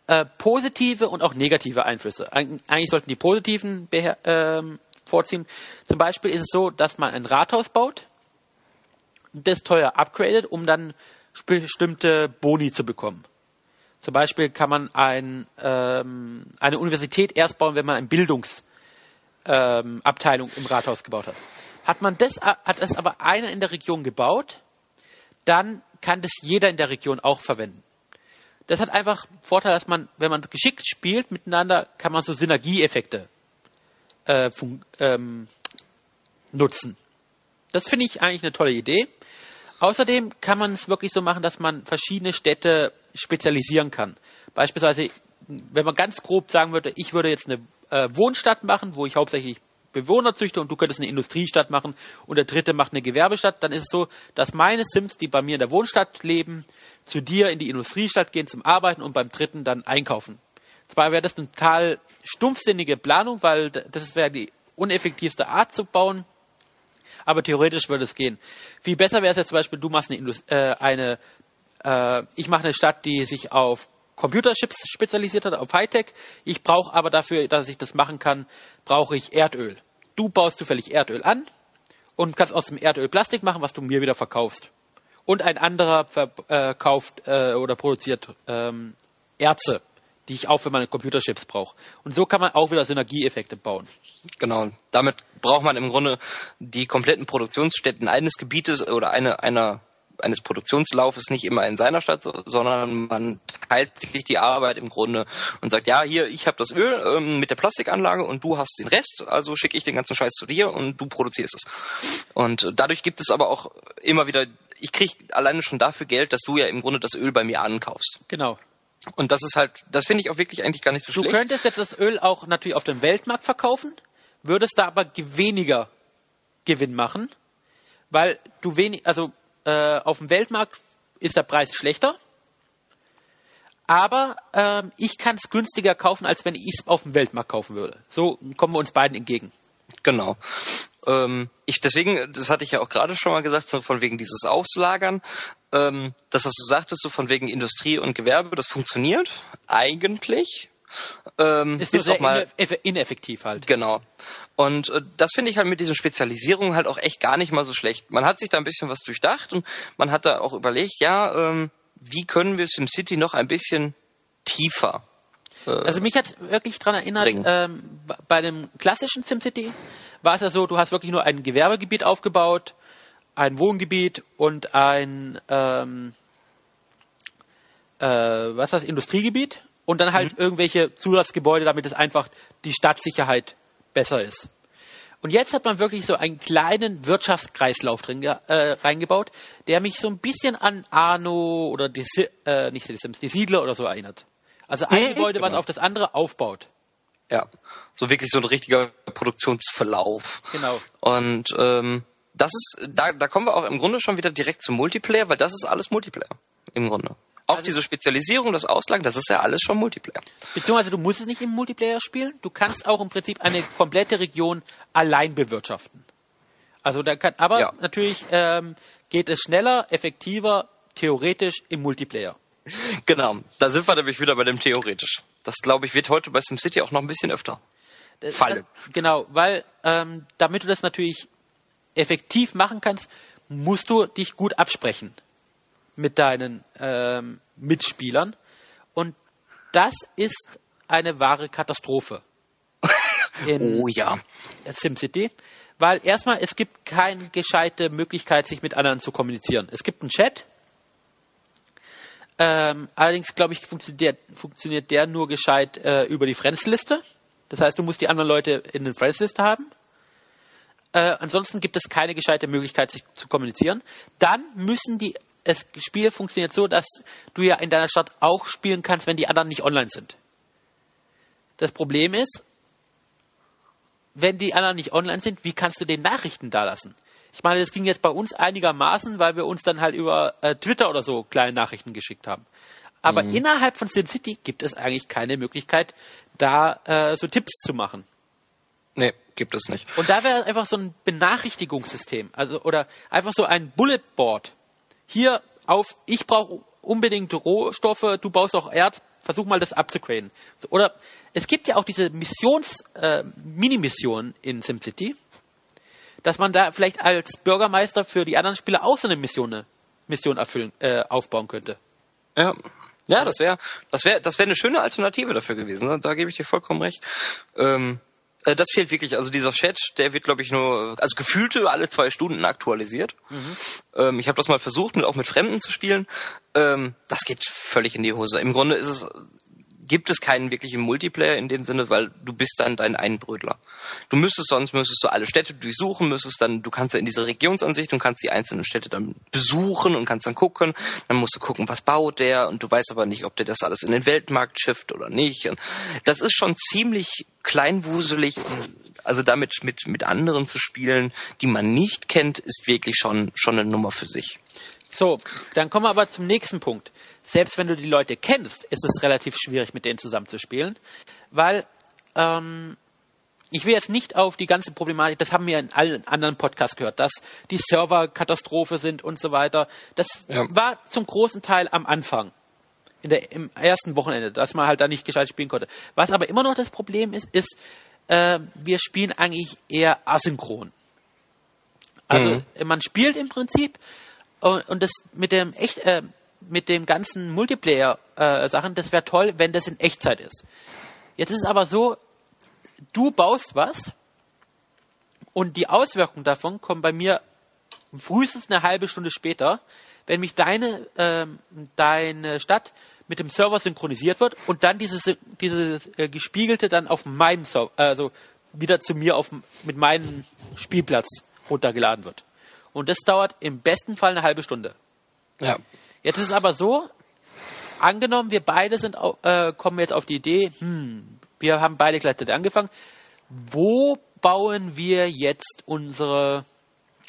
äh, positive und auch negative Einflüsse. Eig eigentlich sollten die positiven ähm, vorziehen. Zum Beispiel ist es so, dass man ein Rathaus baut, das teuer upgradet, um dann bestimmte Boni zu bekommen. Zum Beispiel kann man ein, ähm, eine Universität erst bauen, wenn man eine Bildungsabteilung ähm, im Rathaus gebaut hat. Hat man das, hat es aber einer in der Region gebaut, dann kann das jeder in der Region auch verwenden. Das hat einfach Vorteil, dass man, wenn man geschickt spielt miteinander, kann man so Synergieeffekte äh, ähm, nutzen. Das finde ich eigentlich eine tolle Idee. Außerdem kann man es wirklich so machen, dass man verschiedene Städte spezialisieren kann. Beispielsweise, wenn man ganz grob sagen würde, ich würde jetzt eine äh, Wohnstadt machen, wo ich hauptsächlich Bewohner züchte und du könntest eine Industriestadt machen und der dritte macht eine Gewerbestadt, dann ist es so, dass meine Sims, die bei mir in der Wohnstadt leben, zu dir in die Industriestadt gehen zum Arbeiten und beim dritten dann einkaufen. Zwar wäre das eine total stumpfsinnige Planung, weil das wäre die uneffektivste Art zu bauen, aber theoretisch würde es gehen. Viel besser wäre es jetzt zum Beispiel, du machst eine, Indus äh, eine äh, ich mache eine Stadt, die sich auf Computerchips spezialisiert hat, auf Hightech. Ich brauche aber dafür, dass ich das machen kann, brauche ich Erdöl. Du baust zufällig Erdöl an und kannst aus dem Erdöl Plastik machen, was du mir wieder verkaufst. Und ein anderer verkauft äh, oder produziert ähm, Erze, die ich auch für meine Computerchips brauche. Und so kann man auch wieder Synergieeffekte bauen. Genau. Damit braucht man im Grunde die kompletten Produktionsstätten eines Gebietes oder eine, einer, eines Produktionslaufes nicht immer in seiner Stadt, so- sondern man teilt sich die Arbeit im Grunde und sagt, ja, hier, ich habe das Öl ähm, mit der Plastikanlage und du hast den Rest, also schicke ich den ganzen Scheiß zu dir und du produzierst es. Und äh, dadurch gibt es aber auch immer wieder, ich kriege alleine schon dafür Geld, dass du ja im Grunde das Öl bei mir ankaufst. Genau. Und das ist halt, das finde ich auch wirklich eigentlich gar nicht so Du schlecht. könntest jetzt das Öl auch natürlich auf dem Weltmarkt verkaufen, würdest da aber ge- weniger Gewinn machen, weil du wenig, also äh, auf dem Weltmarkt ist der Preis schlechter, aber ähm, ich kann es günstiger kaufen, als wenn ich es auf dem Weltmarkt kaufen würde. So kommen wir uns beiden entgegen. Genau. Ähm, ich deswegen, das hatte ich ja auch gerade schon mal gesagt, so von wegen dieses Auslagern. Ähm, das, was du sagtest, so von wegen Industrie und Gewerbe, das funktioniert eigentlich. Ähm, Ist bis auch mal ineff- ineffektiv halt. Genau. Und äh, das finde ich halt mit diesen Spezialisierungen halt auch echt gar nicht mal so schlecht. Man hat sich da ein bisschen was durchdacht und man hat da auch überlegt, ja, ähm, wie können wir SimCity noch ein bisschen tiefer äh, Also mich hat wirklich daran erinnert, ähm, bei dem klassischen SimCity war es ja so, du hast wirklich nur ein Gewerbegebiet aufgebaut, ein Wohngebiet und ein ähm, äh, was ist das, Industriegebiet und dann halt irgendwelche Zusatzgebäude, damit es einfach die Stadtsicherheit besser ist. Und jetzt hat man wirklich so einen kleinen Wirtschaftskreislauf drin äh, reingebaut, der mich so ein bisschen an Arno oder die, äh, nicht die Sims, die Siedler oder so erinnert. Also ein Mhm, Gebäude, was auf das andere aufbaut. Ja, so wirklich so ein richtiger Produktionsverlauf. Genau. Und ähm, das ist, da, da kommen wir auch im Grunde schon wieder direkt zum Multiplayer, weil das ist alles Multiplayer im Grunde. Auch Also- diese Spezialisierung, das Auslagen, das ist ja alles schon Multiplayer. Beziehungsweise du musst es nicht im Multiplayer spielen. Du kannst auch im Prinzip eine komplette Region allein bewirtschaften. Also da kann, aber Ja. natürlich ähm, geht es schneller, effektiver, theoretisch im Multiplayer. Genau, da sind wir nämlich wieder bei dem theoretisch. Das glaube ich wird heute bei SimCity auch noch ein bisschen öfter. Falle. Das, genau, weil ähm, damit du das natürlich effektiv machen kannst, musst du dich gut absprechen mit deinen ähm, Mitspielern. Und das ist eine wahre Katastrophe in Oh ja. SimCity. Weil erstmal, es gibt keine gescheite Möglichkeit, sich mit anderen zu kommunizieren. Es gibt einen Chat. Ähm, allerdings, glaube ich, funktioniert der, funktioniert der nur gescheit äh, über die Friends-Liste. Das heißt, du musst die anderen Leute in den Friends-Liste haben. Äh, ansonsten gibt es keine gescheite Möglichkeit, sich zu kommunizieren. Dann müssen die, das Spiel funktioniert so, dass du ja in deiner Stadt auch spielen kannst, wenn die anderen nicht online sind. Das Problem ist, wenn die anderen nicht online sind, wie kannst du den Nachrichten dalassen? Ich meine, das ging jetzt bei uns einigermaßen, weil wir uns dann halt über äh, Twitter oder so kleine Nachrichten geschickt haben. Aber mhm. innerhalb von Sin City gibt es eigentlich keine Möglichkeit, da äh, so Tipps zu machen. Nee, gibt es nicht. Und da wäre einfach so ein Benachrichtigungssystem, also oder einfach so ein Bullet Board. Hier auf, ich brauche unbedingt Rohstoffe, du baust auch Erz, versuch mal das abzugraden. So, oder es gibt ja auch diese Missions, äh, Mini-Missionen in SimCity, dass man da vielleicht als Bürgermeister für die anderen Spieler auch so eine Mission, Mission erfüllen, äh, aufbauen könnte. Ja. Ja, das wäre das wäre das wäre eine schöne Alternative dafür gewesen. Ne? Da gebe ich dir vollkommen recht. Ähm, äh, das fehlt wirklich. Also dieser Chat, der wird, glaube ich, nur, also gefühlte alle zwei Stunden aktualisiert. Mhm. Ähm, ich habe das mal versucht, mit, auch mit Fremden zu spielen. Ähm, das geht völlig in die Hose. Im Grunde ist es gibt es keinen wirklichen Multiplayer in dem Sinne, weil du bist dann dein Einbrödler. Du müsstest sonst müsstest du alle Städte durchsuchen, müsstest dann, du kannst ja in diese Regionsansicht und kannst die einzelnen Städte dann besuchen und kannst dann gucken. Dann musst du gucken, was baut der und du weißt aber nicht, ob der das alles in den Weltmarkt schifft oder nicht. Und das ist schon ziemlich kleinwuselig. Also damit mit, mit anderen zu spielen, die man nicht kennt, ist wirklich schon, schon eine Nummer für sich. So, dann kommen wir aber zum nächsten Punkt selbst wenn du die Leute kennst, ist es relativ schwierig, mit denen zusammenzuspielen, weil ähm, ich will jetzt nicht auf die ganze Problematik, das haben wir in allen anderen Podcasts gehört, dass die Server Katastrophe sind und so weiter. Das ja. war zum großen Teil am Anfang, in der, im ersten Wochenende, dass man halt da nicht gescheit spielen konnte. Was aber immer noch das Problem ist, ist, äh, wir spielen eigentlich eher asynchron. Also mhm. man spielt im Prinzip und, und das mit dem echt äh, mit dem ganzen Multiplayer-Sachen, äh, das wäre toll, wenn das in Echtzeit ist. Jetzt ist es aber so, du baust was und die Auswirkungen davon kommen bei mir frühestens eine halbe Stunde später, wenn mich deine, äh, deine Stadt mit dem Server synchronisiert wird und dann dieses, dieses äh, gespiegelte dann auf meinem Server, also wieder zu mir auf, mit meinem Spielplatz runtergeladen wird. Und das dauert im besten Fall eine halbe Stunde. Ja. Jetzt ist es aber so, angenommen, wir beide sind, äh, kommen jetzt auf die Idee, hm, wir haben beide gleichzeitig angefangen, wo bauen wir jetzt unsere,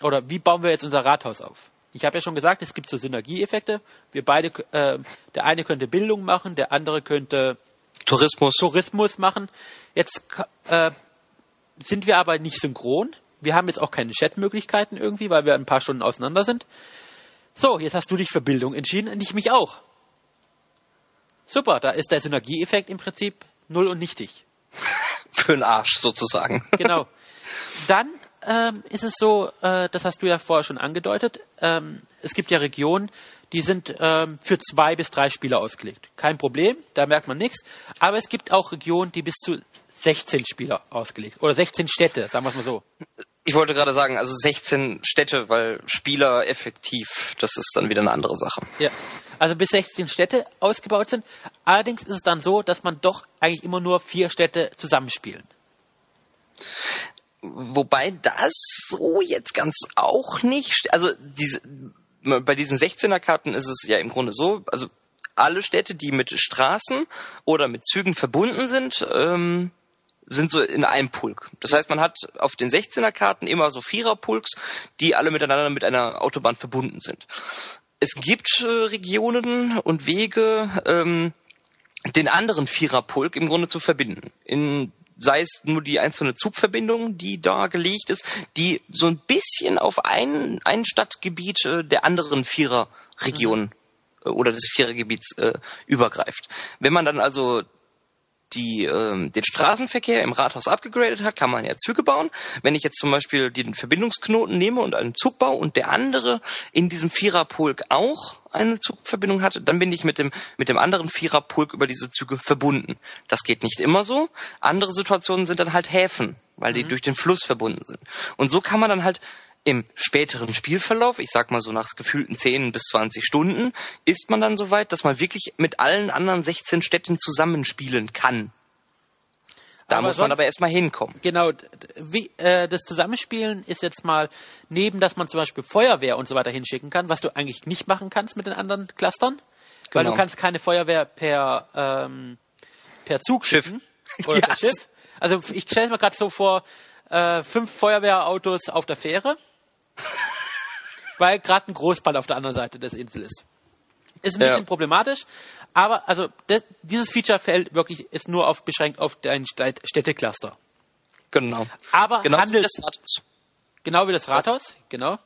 oder wie bauen wir jetzt unser Rathaus auf? Ich habe ja schon gesagt, es gibt so Synergieeffekte. Wir beide, äh, der eine könnte Bildung machen, der andere könnte Tourismus, Tourismus machen. Jetzt äh, sind wir aber nicht synchron. Wir haben jetzt auch keine Chatmöglichkeiten irgendwie, weil wir ein paar Stunden auseinander sind. So, jetzt hast du dich für Bildung entschieden und ich mich auch. Super, da ist der Synergieeffekt im Prinzip null und nichtig. Für den Arsch sozusagen. Genau. Dann ähm, ist es so, äh, das hast du ja vorher schon angedeutet, ähm, es gibt ja Regionen, die sind ähm, für zwei bis drei Spieler ausgelegt. Kein Problem, da merkt man nichts. Aber es gibt auch Regionen, die bis zu 16 Spieler ausgelegt. Oder 16 Städte, sagen wir es mal so. Ich wollte gerade sagen, also 16 Städte, weil Spieler effektiv, das ist dann wieder eine andere Sache. Ja, also bis 16 Städte ausgebaut sind. Allerdings ist es dann so, dass man doch eigentlich immer nur vier Städte zusammenspielen. Wobei das so jetzt ganz auch nicht, also diese, bei diesen 16er Karten ist es ja im Grunde so, also alle Städte, die mit Straßen oder mit Zügen verbunden sind, ähm, sind so in einem Pulk. Das heißt, man hat auf den 16er Karten immer so Vierer-Pulks, die alle miteinander mit einer Autobahn verbunden sind. Es gibt äh, Regionen und Wege, ähm, den anderen Vierer-Pulk im Grunde zu verbinden. In sei es nur die einzelne Zugverbindung, die da gelegt ist, die so ein bisschen auf ein, ein Stadtgebiet äh, der anderen Viererregion mhm. Äh, oder des Vierergebiets äh, übergreift. Wenn man dann also die, ähm, den Straßenverkehr im Rathaus abgegradet hat, kann man ja Züge bauen. Wenn ich jetzt zum Beispiel den Verbindungsknoten nehme und einen Zug baue und der andere in diesem Viererpulk auch eine Zugverbindung hat, dann bin ich mit dem, mit dem anderen Viererpulk über diese Züge verbunden. Das geht nicht immer so. Andere Situationen sind dann halt Häfen, weil die mhm. durch den Fluss verbunden sind. Und so kann man dann halt im späteren Spielverlauf, ich sag mal so nach gefühlten 10 bis 20 Stunden, ist man dann so weit, dass man wirklich mit allen anderen 16 Städten zusammenspielen kann. Da aber muss sonst, man aber erstmal hinkommen. Genau, wie, äh, das Zusammenspielen ist jetzt mal, neben dass man zum Beispiel Feuerwehr und so weiter hinschicken kann, was du eigentlich nicht machen kannst mit den anderen Clustern, genau. weil du genau. kannst keine Feuerwehr per, ähm, per Zug schiffen oder yes. per Schiff. Also ich stelle mir gerade so vor, äh, fünf Feuerwehrautos auf der Fähre weil gerade ein Großball auf der anderen Seite des Insel ist. Ist ein bisschen problematisch, aber also das, dieses Feature fällt wirklich ist nur auf beschränkt auf dein Städtecluster. Genau. Aber genau handelt wie das Rathaus. genau wie das Rathaus, genau.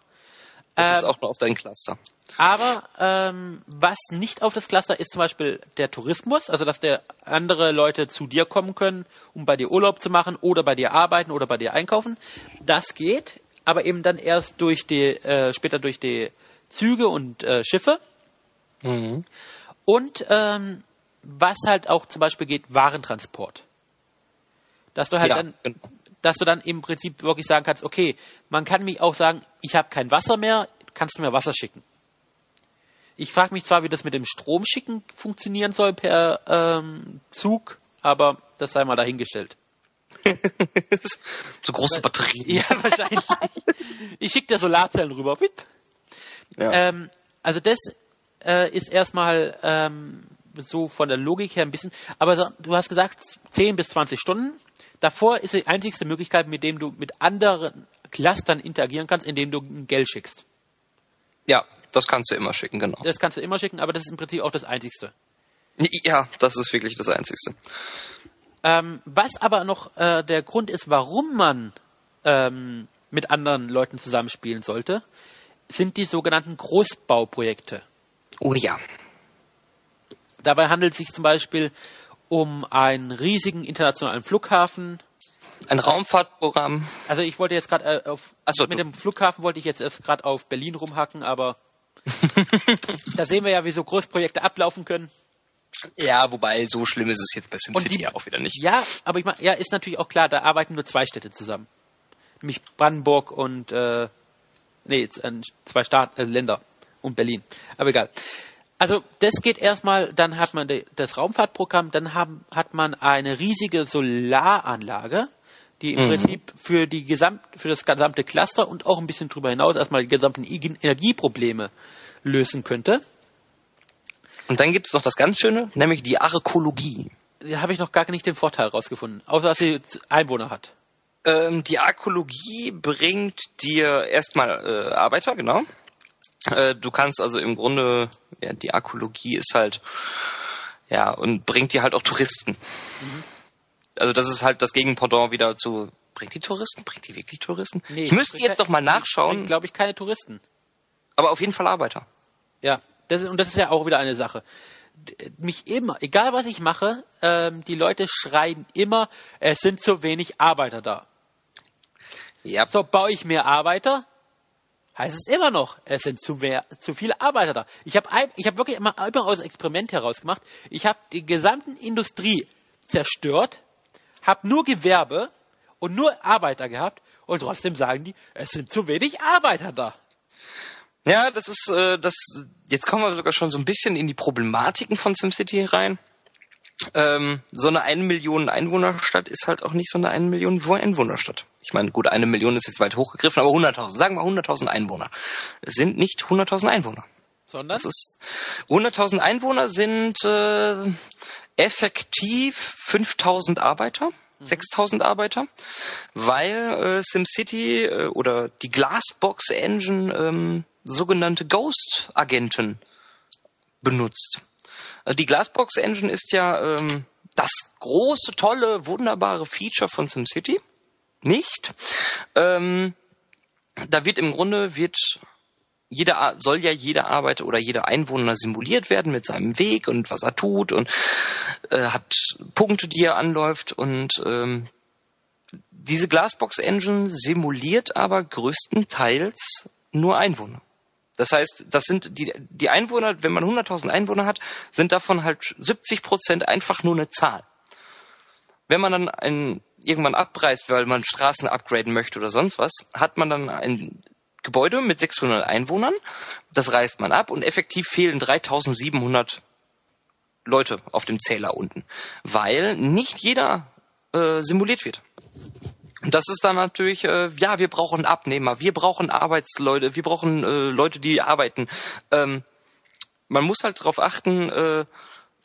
Das ist Ähm, auch nur auf dein Cluster. Aber ähm, was nicht auf das Cluster ist zum Beispiel der Tourismus, also dass der andere Leute zu dir kommen können, um bei dir Urlaub zu machen oder bei dir arbeiten oder bei dir einkaufen. Das geht, aber eben dann erst durch die äh, später durch die Züge und äh, Schiffe. Mhm. Und ähm, was halt auch zum Beispiel geht, Warentransport. Dass du halt Ja, dann, genau. dass du dann im Prinzip wirklich sagen kannst, okay, man kann mich auch sagen, ich habe kein Wasser mehr, kannst du mir Wasser schicken. Ich frage mich zwar, wie das mit dem Stromschicken funktionieren soll per ähm, Zug, aber das sei mal dahingestellt. So große Batterien. Ja, wahrscheinlich. ich schicke dir Solarzellen rüber. Ja. Ähm, also das äh, ist erstmal ähm, so von der Logik her ein bisschen, aber so, du hast gesagt 10 bis 20 Stunden. Davor ist die einzigste Möglichkeit, mit dem du mit anderen Clustern interagieren kannst, indem du Geld schickst. ja, das kannst du immer schicken, genau. Das kannst du immer schicken, aber das ist im Prinzip auch das einzigste. Ja, das ist wirklich das Einzigste. Ähm, was aber noch äh, der Grund ist, warum man ähm, mit anderen Leuten zusammenspielen sollte, sind die sogenannten Großbauprojekte. Oh ja. Dabei handelt es sich zum Beispiel um einen riesigen internationalen Flughafen. Ein Raumfahrtprogramm. Also ich wollte jetzt gerade äh, auf so, mit du. dem Flughafen wollte ich jetzt erst gerade auf Berlin rumhacken, aber da sehen wir ja, wie so Großprojekte ablaufen können. Ja, wobei so schlimm ist es jetzt bei SimCity ja auch wieder nicht. Ja, aber ich meine, ja, ist natürlich auch klar, da arbeiten nur zwei Städte zusammen. Nämlich Brandenburg und äh, nee, jetzt, äh, zwei Staat, äh, Länder und Berlin. Aber egal. Also das geht erstmal, dann hat man das Raumfahrtprogramm, dann haben, hat man eine riesige Solaranlage, die im Prinzip für die gesamt, für das gesamte Cluster und auch ein bisschen drüber hinaus erstmal die gesamten Energieprobleme lösen könnte. Und dann gibt es noch das ganz Schöne, nämlich die Arkologie. Da habe ich noch gar nicht den Vorteil rausgefunden, außer dass sie Einwohner hat. Ähm, die Arkologie bringt dir erstmal äh, Arbeiter, genau. Äh, du kannst also im Grunde, ja, die Arkologie ist halt, ja, und bringt dir halt auch Touristen. Also das ist halt das Gegenpendant wieder zu, bringt die Touristen? Bringt die wirklich Touristen? Nee, ich müsste jetzt noch mal nachschauen, glaube ich, keine Touristen. aber auf jeden Fall Arbeiter. Ja, das und das ist ja auch wieder eine Sache. Mich immer, egal was ich mache, ähm, die Leute schreien immer, es sind zu wenig Arbeiter da. Ja, So baue ich mehr Arbeiter, heißt es immer noch, es sind zu, mehr, zu viele Arbeiter da. Ich habe ich hab wirklich immer, immer aus Experiment herausgemacht. Ich habe die gesamten Industrie zerstört, habe nur Gewerbe und nur Arbeiter gehabt und trotzdem sagen die, es sind zu wenig Arbeiter da. Ja, das ist äh, das. Jetzt kommen wir sogar schon so ein bisschen in die Problematiken von SimCity rein. Ähm, so eine 1 Million Einwohnerstadt ist halt auch nicht so eine 1 Million Einwohnerstadt. Ich meine, gut, eine Million ist jetzt weit hochgegriffen, aber 100.000, sagen wir 100.000 Einwohner. Es sind nicht 100.000 Einwohner. Sondern Das ist 100.000 Einwohner sind äh, effektiv 5.000 Arbeiter, 6.000 Arbeiter, weil äh, SimCity äh, oder die Glassbox Engine ähm, sogenannte Ghost-Agenten benutzt. Äh, die Glassbox Engine ist ja ähm, das große, tolle, wunderbare Feature von SimCity. Nicht. Ähm, da wird im Grunde wird jeder soll ja jeder Arbeiter oder jeder Einwohner simuliert werden mit seinem Weg und was er tut und äh, hat Punkte, die er anläuft und ähm, diese Glassbox Engine simuliert aber größtenteils nur Einwohner. Das heißt, das sind die, die Einwohner, wenn man 100.000 Einwohner hat, sind davon halt 70 Prozent einfach nur eine Zahl. Wenn man dann ein, irgendwann abreißt, weil man Straßen upgraden möchte oder sonst was, hat man dann ein Gebäude mit 600 Einwohnern, das reißt man ab und effektiv fehlen 3700 Leute auf dem Zähler unten, weil nicht jeder äh, simuliert wird. Und das ist dann natürlich, äh, ja, wir brauchen Abnehmer, wir brauchen Arbeitsleute, wir brauchen äh, Leute, die arbeiten. Ähm, man muss halt darauf achten, äh,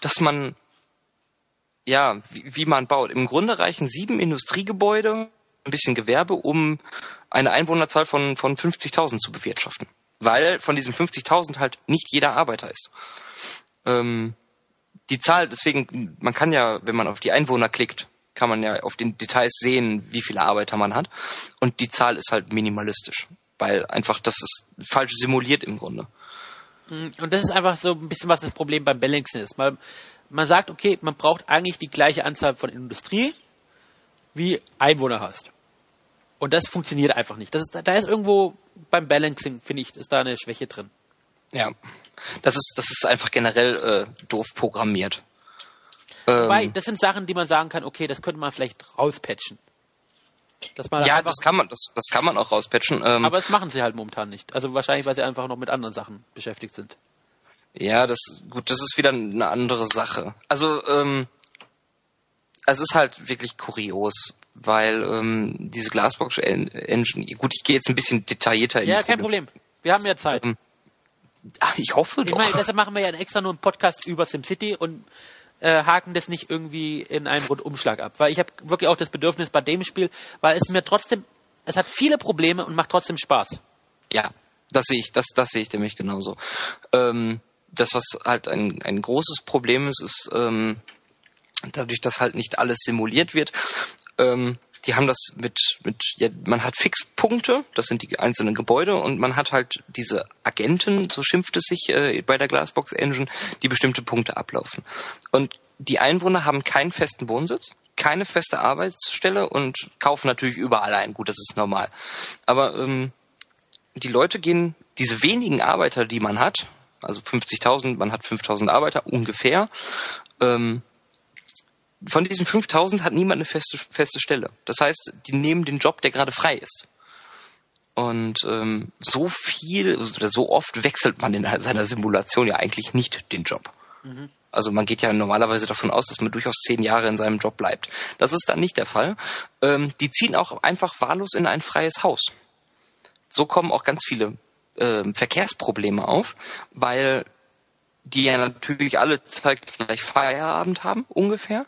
dass man, ja, wie, wie man baut. Im Grunde reichen sieben Industriegebäude, ein bisschen Gewerbe, um eine Einwohnerzahl von, von 50.000 zu bewirtschaften. Weil von diesen 50.000 halt nicht jeder Arbeiter ist. Ähm, die Zahl, deswegen, man kann ja, wenn man auf die Einwohner klickt, kann man ja auf den Details sehen, wie viele Arbeiter man hat. Und die Zahl ist halt minimalistisch, weil einfach das ist falsch simuliert im Grunde. Mhm. Und das ist einfach so ein bisschen, was das Problem beim Balancing ist. Weil man sagt, okay, man braucht eigentlich die gleiche Anzahl von Industrie, wie Einwohner hast. Und das funktioniert einfach nicht. Das ist, da ist irgendwo beim Balancing, finde ich, ist da eine Schwäche drin. Ja, das ist, das ist einfach generell äh, doof programmiert. Wobei, ähm, das sind Sachen, die man sagen kann, okay, das könnte man vielleicht rauspatchen. Dass man ja, das kann man, das, das kann man auch rauspatchen. Ähm, aber das machen sie halt momentan nicht. Also wahrscheinlich, weil sie einfach noch mit anderen Sachen beschäftigt sind. Ja, das gut, das ist wieder eine andere Sache. Also ähm, es ist halt wirklich kurios, weil ähm, diese Glassbox Engine, gut, ich gehe jetzt ein bisschen detaillierter in Ja, kein Problem. Wir haben ja Zeit. Ähm, ach, ich hoffe ich doch. Meine, deshalb machen wir ja extra nur einen Podcast über SimCity und äh, haken das nicht irgendwie in einem Rundumschlag ab. Weil ich habe wirklich auch das Bedürfnis bei dem Spiel, weil es mir trotzdem, es hat viele Probleme und macht trotzdem Spaß. Ja, das sehe ich, das, das sehe ich nämlich genauso. Ähm, das, was halt ein, ein großes Problem ist, ist ähm, dadurch, dass halt nicht alles simuliert wird, ähm, die haben das mit, mit ja, man hat Fixpunkte, das sind die einzelnen Gebäude und man hat halt diese Agenten, so schimpft es sich äh, bei der Glassbox Engine, die bestimmte Punkte ablaufen. Und die Einwohner haben keinen festen Wohnsitz, keine feste Arbeitsstelle und kaufen natürlich überall ein. Gut, das ist normal. Aber ähm, die Leute gehen, diese wenigen Arbeiter, die man hat, also 50.000, man hat 5.000 Arbeiter ungefähr, ähm, von diesen 5000 hat niemand eine feste, feste Stelle. Das heißt, die nehmen den Job, der gerade frei ist. Und ähm, so viel oder so oft wechselt man in seiner Simulation ja eigentlich nicht den Job. Mhm. Also man geht ja normalerweise davon aus, dass man durchaus zehn Jahre in seinem Job bleibt. Das ist dann nicht der Fall. Ähm, die ziehen auch einfach wahllos in ein freies Haus. So kommen auch ganz viele äh, Verkehrsprobleme auf, weil die ja natürlich alle zeitgleich Feierabend haben, ungefähr.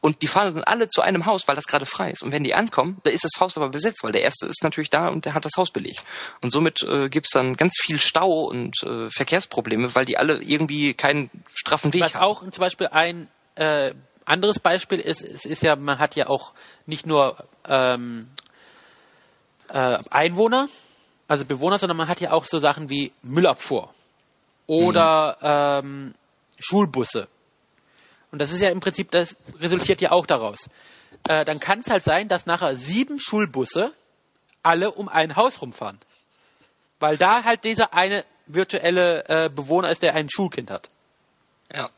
Und die fahren dann alle zu einem Haus, weil das gerade frei ist. Und wenn die ankommen, da ist das Haus aber besetzt, weil der Erste ist natürlich da und der hat das Haus belegt. Und somit äh, gibt es dann ganz viel Stau und äh, Verkehrsprobleme, weil die alle irgendwie keinen straffen Weg Was haben. Was auch zum Beispiel ein äh, anderes Beispiel ist, es ist ja, man hat ja auch nicht nur ähm, äh, Einwohner, also Bewohner, sondern man hat ja auch so Sachen wie Müllabfuhr oder mhm. ähm, Schulbusse. Und das ist ja im Prinzip, das resultiert ja auch daraus. Äh, dann kann es halt sein, dass nachher sieben Schulbusse alle um ein Haus rumfahren. Weil da halt dieser eine virtuelle äh, Bewohner ist, der ein Schulkind hat. Ja.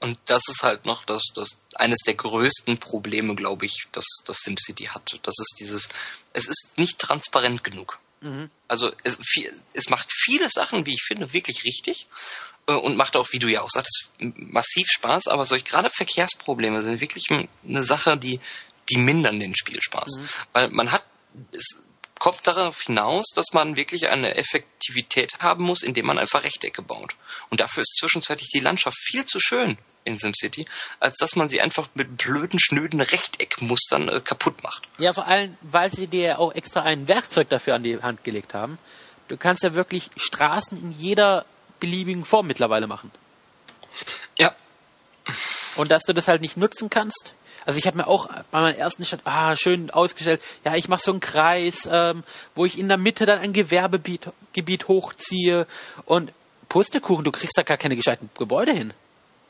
Und das ist halt noch das, das eines der größten Probleme, glaube ich, dass das SimCity hat. Das ist dieses, es ist nicht transparent genug. Mhm. Also es, es, macht viele Sachen, wie ich finde, wirklich richtig äh, und macht auch, wie du ja auch sagtest, massiv Spaß. Aber solche gerade Verkehrsprobleme sind wirklich eine Sache, die die mindern den Spielspaß, mhm. weil man hat es kommt darauf hinaus, dass man wirklich eine Effektivität haben muss, indem man einfach Rechtecke baut. Und dafür ist zwischenzeitlich die Landschaft viel zu schön in SimCity, als dass man sie einfach mit blöden, schnöden Rechteckmustern äh, kaputt macht. Ja, vor allem, weil sie dir auch extra ein Werkzeug dafür an die Hand gelegt haben. Du kannst ja wirklich Straßen in jeder beliebigen Form mittlerweile machen. Ja. Und dass du das halt nicht nutzen kannst. Also ich habe mir auch bei meiner ersten Stadt ah, schön ausgestellt, ja, ich mache so einen Kreis, ähm, wo ich in der Mitte dann ein Gewerbegebiet Gebiet hochziehe und Pustekuchen, du kriegst da gar keine gescheiten Gebäude hin.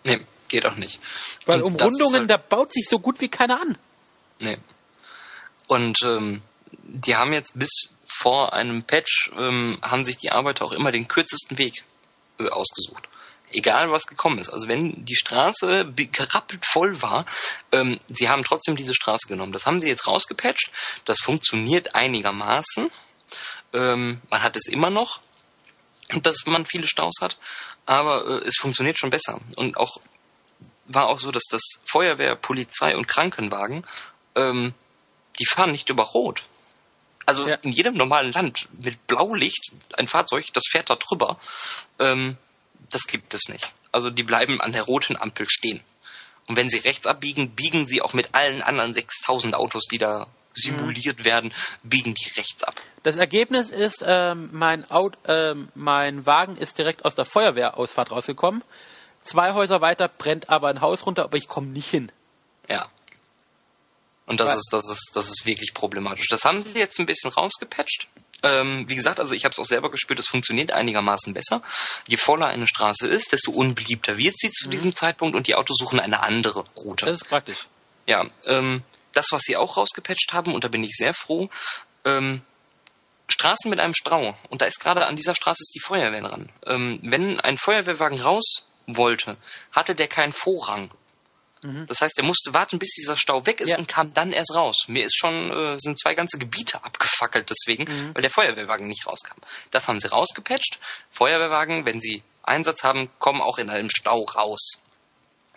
Nee. Geht auch nicht. Weil und Umrundungen, halt, da baut sich so gut wie keiner an. Nee. Und ähm, die haben jetzt bis vor einem Patch, ähm, haben sich die Arbeiter auch immer den kürzesten Weg äh, ausgesucht. Egal was gekommen ist. Also wenn die Straße gerappelt voll war, ähm, sie haben trotzdem diese Straße genommen. Das haben sie jetzt rausgepatcht. Das funktioniert einigermaßen. Ähm, man hat es immer noch, dass man viele Staus hat, aber äh, es funktioniert schon besser. Und auch war auch so, dass das Feuerwehr, Polizei und Krankenwagen, ähm, die fahren nicht über Rot. Also ja. in jedem normalen Land mit Blaulicht ein Fahrzeug, das fährt da drüber. Ähm, das gibt es nicht. Also die bleiben an der roten Ampel stehen. Und wenn sie rechts abbiegen, biegen sie auch mit allen anderen 6000 Autos, die da simuliert werden, biegen die rechts ab. Das Ergebnis ist, ähm, mein, Auto, ähm, mein Wagen ist direkt aus der Feuerwehrausfahrt rausgekommen. Zwei Häuser weiter brennt aber ein Haus runter, aber ich komme nicht hin. Ja. Und das Weil- ist, das ist, das ist wirklich problematisch. Das haben sie jetzt ein bisschen rausgepatcht. Ähm, wie gesagt, also ich habe es auch selber gespürt, es funktioniert einigermaßen besser. Je voller eine Straße ist, desto unbeliebter wird sie zu diesem Zeitpunkt und die Autos suchen eine andere Route. Das ist praktisch. Ja, ähm, das, was sie auch rausgepatcht haben, und da bin ich sehr froh, ähm, Straßen mit einem Strau. Und da ist gerade an dieser Straße ist die Feuerwehr dran. Ähm, wenn ein Feuerwehrwagen raus wollte, hatte der keinen Vorrang. Das heißt, er musste warten, bis dieser Stau weg ist Ja. und kam dann erst raus. Mir ist schon, äh, sind zwei ganze Gebiete abgefackelt deswegen, Mhm. weil der Feuerwehrwagen nicht rauskam. Das haben sie rausgepatcht. Feuerwehrwagen, wenn sie Einsatz haben, kommen auch in einem Stau raus.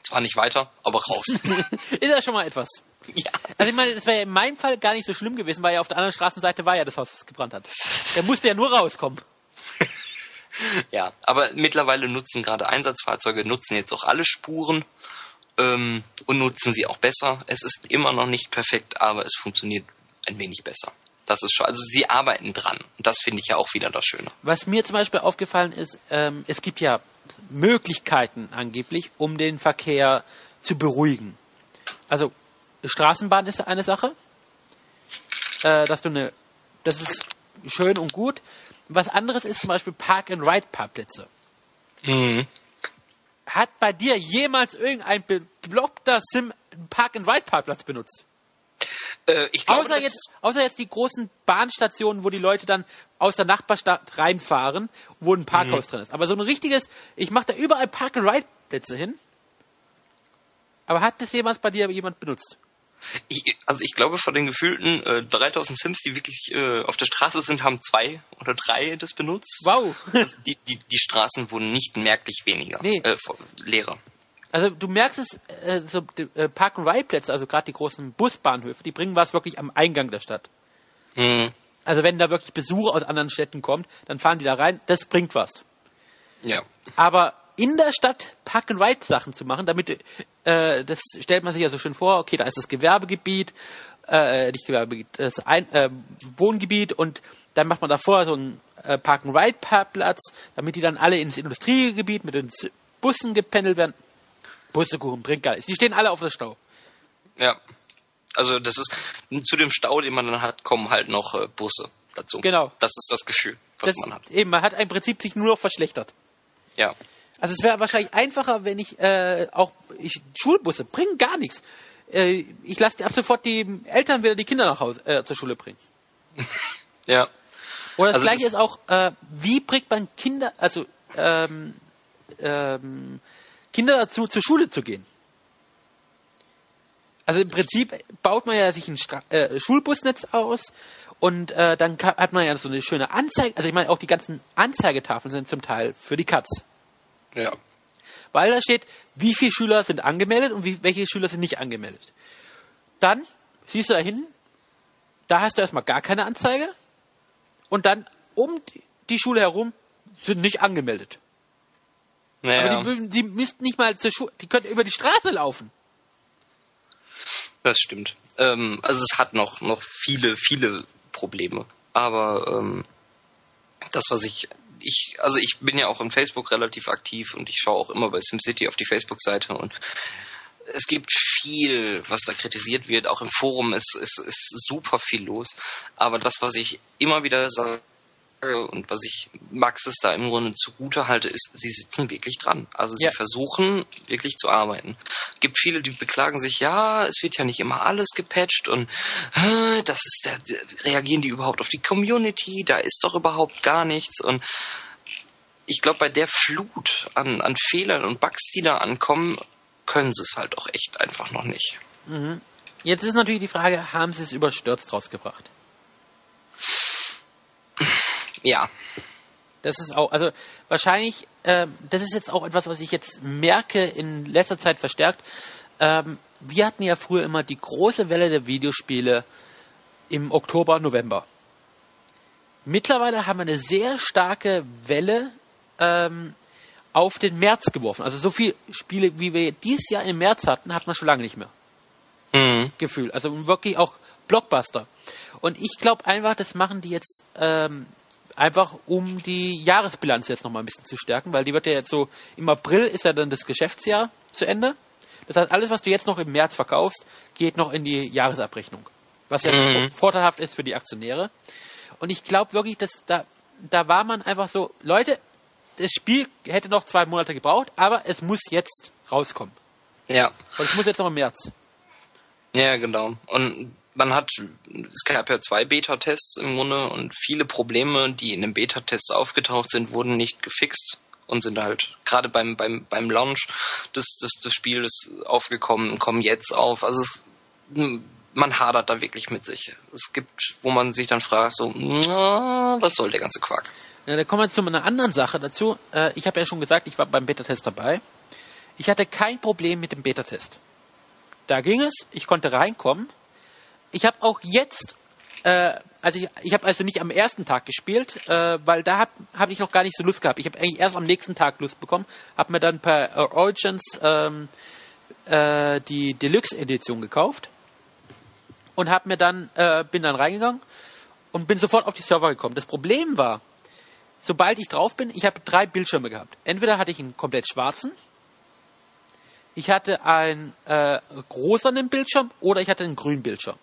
Zwar nicht weiter, aber raus. Ist ja schon mal etwas. ja. Also ich meine, es wäre ja in meinem Fall gar nicht so schlimm gewesen, weil ja auf der anderen Straßenseite war ja das Haus, das gebrannt hat. Der musste ja nur rauskommen. Ja, aber mittlerweile nutzen gerade Einsatzfahrzeuge, nutzen jetzt auch alle Spuren ähm, und nutzen sie auch besser. Es ist immer noch nicht perfekt, aber es funktioniert ein wenig besser. Das ist schon, also sie arbeiten dran. Und das finde ich ja auch wieder das Schöne. Was mir zum Beispiel aufgefallen ist, ähm, es gibt ja Möglichkeiten angeblich, um den Verkehr zu beruhigen. Also Straßenbahn ist eine Sache, äh, dass du eine, das ist schön und gut. Was anderes ist zum Beispiel Park-and-Ride-Parkplätze. Mhm. Hat bei dir jemals irgendein bekloppter Sim Park-and-Ride-Parkplatz benutzt? Äh, glaube, Außer jetzt, außer jetzt die großen Bahnstationen, wo die Leute dann aus der Nachbarstadt reinfahren, wo ein Parkhaus drin ist. Aber so ein richtiges, ich mache da überall Park-and-Ride-Plätze hin. Aber hat das jemals bei dir jemand benutzt? Ich, also ich glaube, von den gefühlten äh, 3000 Sims, die wirklich äh, auf der Straße sind, haben zwei oder drei das benutzt. Wow. Also die, die, die Straßen wurden nicht merklich weniger, Nee. äh, leerer. Also du merkst es, äh, so die, äh, Park-and-Ride-Plätze, also gerade die großen Busbahnhöfe, die bringen was wirklich am Eingang der Stadt. Mhm. Also wenn da wirklich Besucher aus anderen Städten kommt, dann fahren die da rein, das bringt was. Ja. Aber in der Stadt Park-and-Ride-Sachen zu machen, damit, äh, das stellt man sich ja so schön vor, okay, da ist das Gewerbegebiet, äh, nicht Gewerbegebiet, das Ein äh, Wohngebiet und dann macht man davor so einen äh, Park-and-Ride-Parkplatz, damit die dann alle ins Industriegebiet mit den Bussen gependelt werden. Bussekuchen bringt gar nichts. Die stehen alle auf der Stau. Ja. Also das ist zu dem Stau, den man dann hat, kommen halt noch äh, Busse dazu. Genau. Das ist das Gefühl, was Das, man hat. eben, man hat im Prinzip sich nur noch verschlechtert. Ja. Also es wäre wahrscheinlich einfacher, wenn ich äh, auch ich, Schulbusse bringen gar nichts. Äh, ich lasse ab sofort die Eltern wieder die Kinder nach Hause äh, zur Schule bringen. Ja. Oder das Also gleiche das- ist auch, äh, wie bringt man Kinder, also ähm, ähm, Kinder dazu, zur Schule zu gehen? Also im Prinzip baut man ja sich ein Stra äh, Schulbusnetz aus und äh, dann hat man ja so eine schöne Anzeige. Also ich meine, auch die ganzen Anzeigetafeln sind zum Teil für die Katz. Ja. Weil da steht, wie viele Schüler sind angemeldet und wie, welche Schüler sind nicht angemeldet. Dann siehst du da hinten, da hast du erstmal gar keine Anzeige und dann um die- Schule herum sind nicht angemeldet. Naja, Aber die, die müssten nicht mal zur Schule, die könnten über die Straße laufen. das stimmt. Ähm, also es hat noch, noch viele, viele Probleme. Aber ähm, das, was ich, ich, also ich bin ja auch in Facebook relativ aktiv und ich schaue auch immer bei SimCity auf die Facebook-Seite und es gibt viel, was da kritisiert wird. Auch im Forum ist, ist, ist super viel los. Aber das, was ich immer wieder sage und was ich Maxis da im Grunde zugute halte, ist, sie sitzen wirklich dran. Also sie Ja. versuchen wirklich zu arbeiten. gibt viele, die beklagen sich, ja, es wird ja nicht immer alles gepatcht und äh, das ist der, reagieren die überhaupt auf die Community? Da ist doch überhaupt gar nichts und ich glaube, bei der Flut an, an Fehlern und Bugs, die da ankommen, können sie es halt auch echt einfach noch nicht. Jetzt ist natürlich die Frage, haben sie es überstürzt rausgebracht? Ja, Das ist auch, also wahrscheinlich, ähm, das ist jetzt auch etwas, was ich jetzt merke in letzter Zeit verstärkt. Ähm, wir hatten ja früher immer die große Welle der Videospiele im Oktober, November. Mittlerweile haben wir eine sehr starke Welle ähm, auf den März geworfen. Also so viele Spiele, wie wir dieses Jahr im März hatten, hat man schon lange nicht mehr. mhm. Gefühl. Also wirklich auch Blockbuster. Und ich glaube einfach, das machen die jetzt ähm, einfach, um die Jahresbilanz jetzt nochmal ein bisschen zu stärken, weil die wird ja jetzt so, im April ist ja dann das Geschäftsjahr zu Ende. Das heißt, alles, was du jetzt noch im März verkaufst, geht noch in die Jahresabrechnung. Was ja Mhm. vorteilhaft ist für die Aktionäre. Und ich glaube wirklich, dass da, da war man einfach so, Leute, das Spiel hätte noch zwei Monate gebraucht, aber es muss jetzt rauskommen. Ja. Und es muss jetzt noch im März. Ja, genau. Und man hat, es gab ja zwei Beta-Tests im Grunde und viele Probleme, die in den Beta-Tests aufgetaucht sind, wurden nicht gefixt und sind halt gerade beim, beim, beim Launch des, des, des Spiels aufgekommen und kommen jetzt auf. Also es, man hadert da wirklich mit sich. Es gibt, wo man sich dann fragt, so, na, was soll der ganze Quark? Ja, da kommen wir zu einer anderen Sache dazu. Äh, ich habe ja schon gesagt, ich war beim Beta-Test dabei. Ich hatte kein Problem mit dem Beta-Test. Da ging es, ich konnte reinkommen. Ich habe auch jetzt, äh, also ich, ich habe also nicht am ersten Tag gespielt, äh, weil da habe hab ich noch gar nicht so Lust gehabt. Ich habe eigentlich erst am nächsten Tag Lust bekommen, habe mir dann per äh, Origins ähm, äh, die Deluxe-Edition gekauft und habe mir dann äh, bin dann reingegangen und bin sofort auf die Server gekommen. Das Problem war, sobald ich drauf bin, ich habe drei Bildschirme gehabt. Entweder hatte ich einen komplett schwarzen, ich hatte einen äh, rosanen Bildschirm oder ich hatte einen grünen Bildschirm.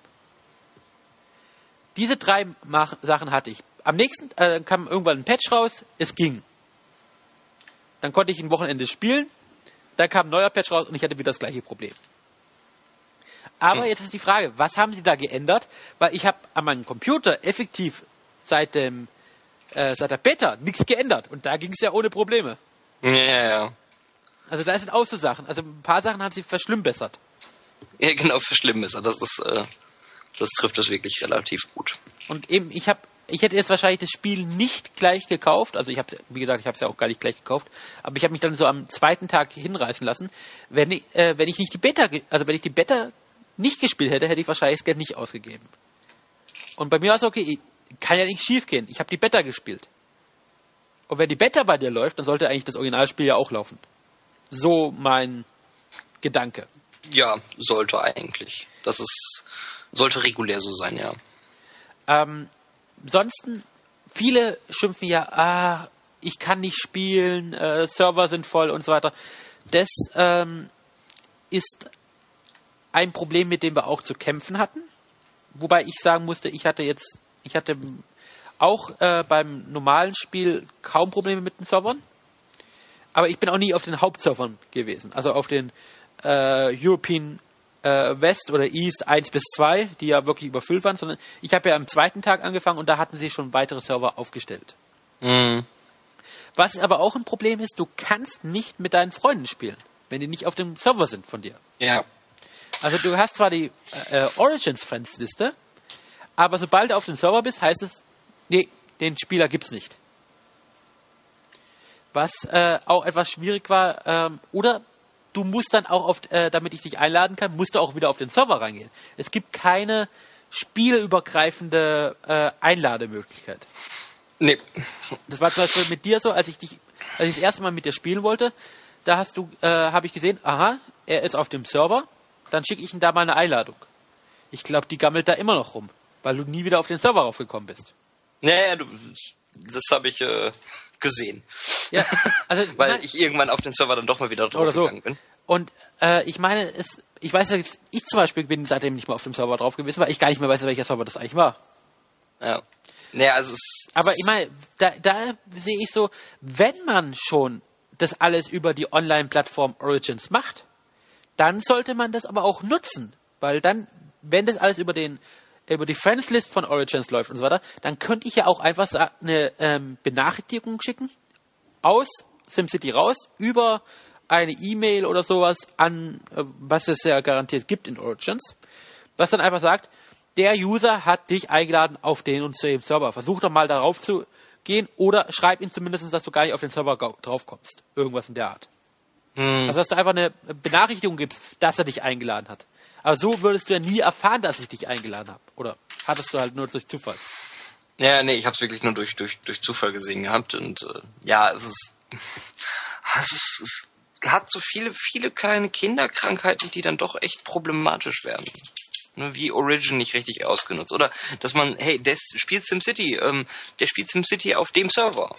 Diese drei Mach Sachen hatte ich. Am nächsten äh, kam irgendwann ein Patch raus, es ging. Dann konnte ich ein Wochenende spielen, dann kam ein neuer Patch raus und ich hatte wieder das gleiche Problem. Aber Hm. jetzt ist die Frage, was haben sie da geändert? Weil ich habe an meinem Computer effektiv seit dem äh, seit der Beta nichts geändert und da ging es ja ohne Probleme. Ja, ja, ja. Also da sind auch so Sachen. Also ein paar Sachen haben sie verschlimmbessert. Ja, genau, für schlimm ist er. Das ist, äh, das trifft es wirklich relativ gut. Und eben, ich habe, ich hätte jetzt wahrscheinlich das Spiel nicht gleich gekauft. Also ich habe, wie gesagt, ich habe es ja auch gar nicht gleich gekauft. Aber ich habe mich dann so am zweiten Tag hinreißen lassen. Wenn ich, äh, wenn ich nicht die Beta, also wenn ich die Beta nicht gespielt hätte, hätte ich wahrscheinlich das Geld nicht ausgegeben. Und bei mir war es okay, kann ja nicht schief gehen. Ich habe die Beta gespielt. Und wenn die Beta bei dir läuft, dann sollte eigentlich das Originalspiel ja auch laufen. So mein Gedanke. Ja, sollte eigentlich. Das ist, sollte regulär so sein, ja. Ähm, ansonsten, viele schimpfen ja, ah, ich kann nicht spielen, äh, Server sind voll und so weiter. Das ähm, ist ein Problem, mit dem wir auch zu kämpfen hatten. Wobei ich sagen musste, ich hatte jetzt, ich hatte auch äh, beim normalen Spiel kaum Probleme mit den Servern. Aber ich bin auch nie auf den Hauptservern gewesen. Also auf den äh, European äh, West oder East 1 bis 2, die ja wirklich überfüllt waren, sondern ich habe ja am zweiten Tag angefangen und da hatten sie schon weitere Server aufgestellt. Mhm. Was aber auch ein Problem ist, du kannst nicht mit deinen Freunden spielen, wenn die nicht auf dem Server sind von dir. Ja. Also du hast zwar die äh, Origins Friends Liste, aber sobald du auf dem Server bist, heißt es, nee, den Spieler gibt's nicht. Was äh, auch etwas schwierig war, ähm, oder du musst dann auch auf, äh, damit ich dich einladen kann, musst du auch wieder auf den Server reingehen. Es gibt keine spielübergreifende äh, Einlademöglichkeit. Nee. Das war zum Beispiel mit dir so, als ich dich, als ich das erste Mal mit dir spielen wollte, da hast du, äh, habe ich gesehen, aha, er ist auf dem Server, dann schicke ich ihm da mal eine Einladung. Ich glaube, die gammelt da immer noch rum, weil du nie wieder auf den Server raufgekommen bist. Ja, ja, du, das habe ich äh, gesehen. Ja, also Weil nein, ich irgendwann auf den Server dann doch mal wieder oder so. draufgegangen bin. Und äh, ich meine, es, ich weiß ja, jetzt, ich zum Beispiel bin seitdem nicht mehr auf dem Server drauf gewesen, weil ich gar nicht mehr weiß, welcher Server das eigentlich war. Ja. Naja, also es Aber ich meine, da, da sehe ich so, wenn man schon das alles über die Online-Plattform Origins macht, dann sollte man das aber auch nutzen. Weil dann, wenn das alles über den über die Friends-List von Origins läuft und so weiter, dann könnte ich ja auch einfach eine ähm, Benachrichtigung schicken aus SimCity raus über eine E-Mail oder sowas an, äh, was es ja garantiert gibt in Origins, was dann einfach sagt, der User hat dich eingeladen auf den und dem Server. Versuch doch mal darauf zu gehen oder schreib ihm zumindest, dass du gar nicht auf den Server drauf kommst. Irgendwas in der Art. Hm. Also, dass du einfach eine Benachrichtigung gibst, dass er dich eingeladen hat. Aber so würdest du ja nie erfahren, dass ich dich eingeladen habe. Oder hattest du halt nur durch Zufall. Ja, nee, ich habe es wirklich nur durch, durch, durch Zufall gesehen gehabt und äh, ja, es ist, es ist, es hat so viele, viele kleine Kinderkrankheiten, die dann doch echt problematisch werden. ne, wie Origin nicht richtig ausgenutzt. Oder dass man, hey, der spielt SimCity, ähm, der spielt SimCity auf dem Server.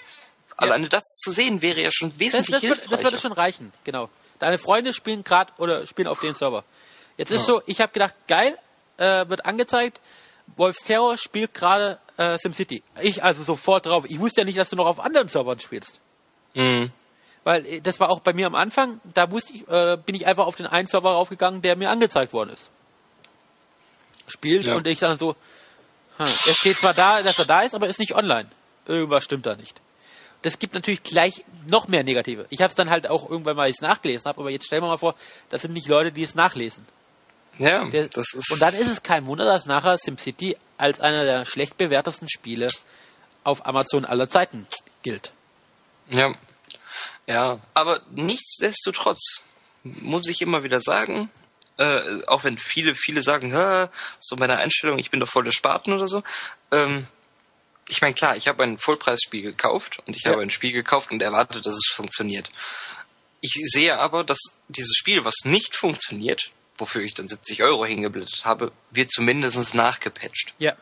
Alleine das zu sehen wäre ja schon wesentlich das, das, wird, das würde schon reichen, genau. Deine Freunde spielen gerade oder spielen auf den Server. Jetzt ist ja. so, ich habe gedacht, geil, äh, wird angezeigt, Wolfs Terror spielt gerade äh, SimCity. Ich also sofort drauf. Ich wusste ja nicht, dass du noch auf anderen Servern spielst. Mhm. Weil äh, das war auch bei mir am Anfang, da wusste ich, äh, bin ich einfach auf den einen Server raufgegangen, der mir angezeigt worden ist. Spielt ja. und ich dann so, hm, er steht zwar da, dass er da ist, aber ist nicht online. Irgendwas stimmt da nicht. Das gibt natürlich gleich noch mehr Negative. Ich habe es dann halt auch irgendwann mal nachgelesen habe, aber jetzt stellen wir mal vor, das sind nicht Leute, die es nachlesen. Ja, der, das ist. Und dann ist es kein Wunder, dass nachher SimCity als einer der schlecht bewertesten Spiele auf Amazon aller Zeiten gilt. Ja. Ja, aber nichtsdestotrotz muss ich immer wieder sagen, äh, auch wenn viele, viele sagen, so meine Einstellung, ich bin doch voll der Spaten oder so, ähm, ich meine, klar, ich habe ein Vollpreisspiel gekauft und ich ja. habe ein Spiel gekauft und erwartet, dass es funktioniert. Ich sehe aber, dass dieses Spiel, was nicht funktioniert, wofür ich dann 70 Euro hingeblättert habe, wird zumindest nachgepatcht. Ja.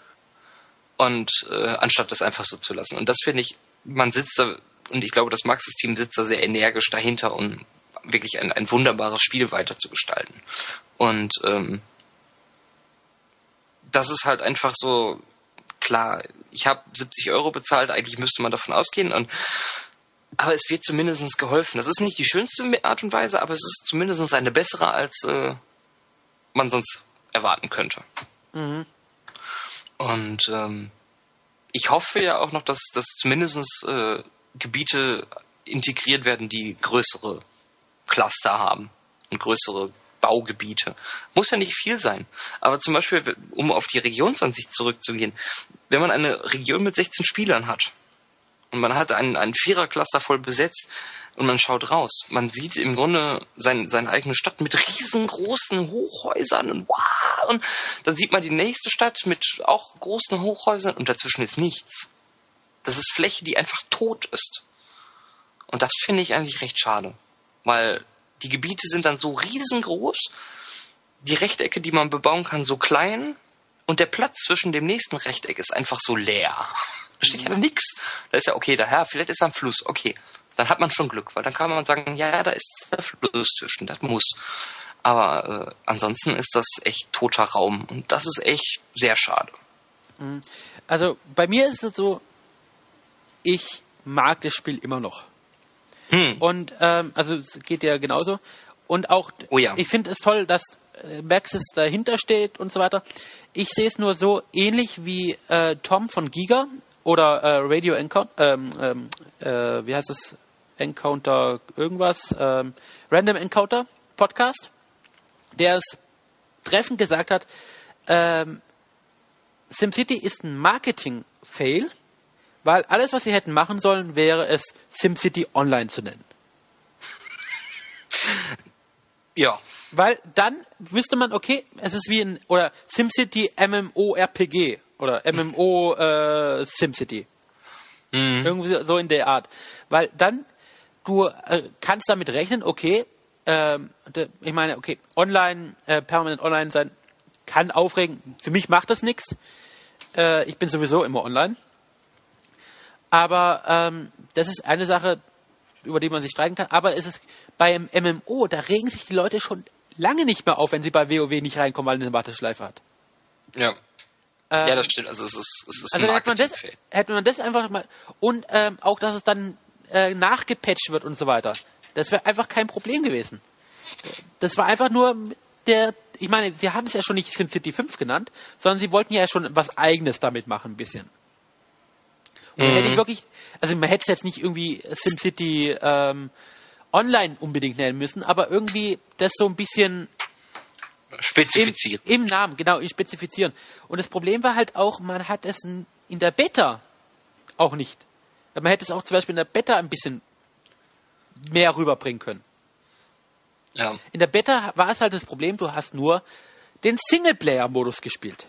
Und äh, anstatt das einfach so zu lassen. Und das finde ich, man sitzt da, und ich glaube, das Maxis Team sitzt da sehr energisch dahinter, um wirklich ein, ein wunderbares Spiel weiter zu gestalten. Und ähm, das ist halt einfach so, klar, ich habe 70 Euro bezahlt, eigentlich müsste man davon ausgehen und aber es wird zumindest geholfen. Das ist nicht die schönste Art und Weise, aber es ist zumindest eine bessere, als äh, man sonst erwarten könnte. Mhm. Und ähm, ich hoffe ja auch noch, dass, dass zumindest äh, Gebiete integriert werden, die größere Cluster haben und größere Baugebiete. Muss ja nicht viel sein. Aber zum Beispiel, um auf die Regionsansicht zurückzugehen, wenn man eine Region mit 16 Spielern hat und man hat einen, einen Vierercluster voll besetzt und man schaut raus, man sieht im Grunde sein, seine eigene Stadt mit riesengroßen Hochhäusern und wow, und dann sieht man die nächste Stadt mit auch großen Hochhäusern und dazwischen ist nichts. Das ist Fläche, die einfach tot ist. Und das finde ich eigentlich recht schade. Weil die Gebiete sind dann so riesengroß, die Rechtecke, die man bebauen kann, so klein und der Platz zwischen dem nächsten Rechteck ist einfach so leer. Da steht ja nichts. Da ist ja, okay, daher, vielleicht ist da ein Fluss, okay. Dann hat man schon Glück, weil dann kann man sagen, ja, da ist der Fluss zwischen, das muss. Aber äh, ansonsten ist das echt toter Raum und das ist echt sehr schade. Mhm. Also bei mir ist es so, ich mag das Spiel immer noch. Hm. Und ähm, also es geht ja genauso. Und auch, oh ja. ich finde es toll, dass äh, Maxis dahinter steht und so weiter. Ich sehe es nur so ähnlich wie äh, Tom von Giga oder äh, Radio Encounter, ähm, ähm, äh, wie heißt es? Encounter irgendwas, ähm, Random Encounter Podcast, der es treffend gesagt hat, ähm, SimCity ist ein Marketing-Fail weil alles, was sie hätten machen sollen, wäre es SimCity Online zu nennen. Ja. Weil dann wüsste man, okay, es ist wie ein, oder SimCity MMORPG oder MMO äh, SimCity. Mhm. Irgendwie so in der Art. Weil dann, du äh, kannst damit rechnen, okay, äh, ich meine, okay, online, äh, permanent online sein, kann aufregen. Für mich macht das nichts. Äh, ich bin sowieso immer online. Aber ähm, das ist eine Sache, über die man sich streiten kann. Aber es ist beim MMO, da regen sich die Leute schon lange nicht mehr auf, wenn sie bei WoW nicht reinkommen, weil eine Warteschleife hat. Ja. Ähm, ja, das stimmt. Also es ist, es ist also ein hätte man, das, hätte man das einfach mal und ähm, auch, dass es dann äh, nachgepatcht wird und so weiter. Das wäre einfach kein Problem gewesen. Das war einfach nur der, ich meine, sie haben es ja schon nicht SimCity 5 genannt, sondern sie wollten ja schon was Eigenes damit machen, ein bisschen. Und mhm. hätte ich wirklich, also man hätte es jetzt nicht irgendwie SimCity ähm, online unbedingt nennen müssen, aber irgendwie das so ein bisschen spezifizieren. Im, Im, Namen, genau, spezifizieren. Und das Problem war halt auch, man hat es in der Beta auch nicht. Man hätte es auch zum Beispiel in der Beta ein bisschen mehr rüberbringen können. Ja. In der Beta war es halt das Problem, du hast nur den Singleplayer-Modus gespielt.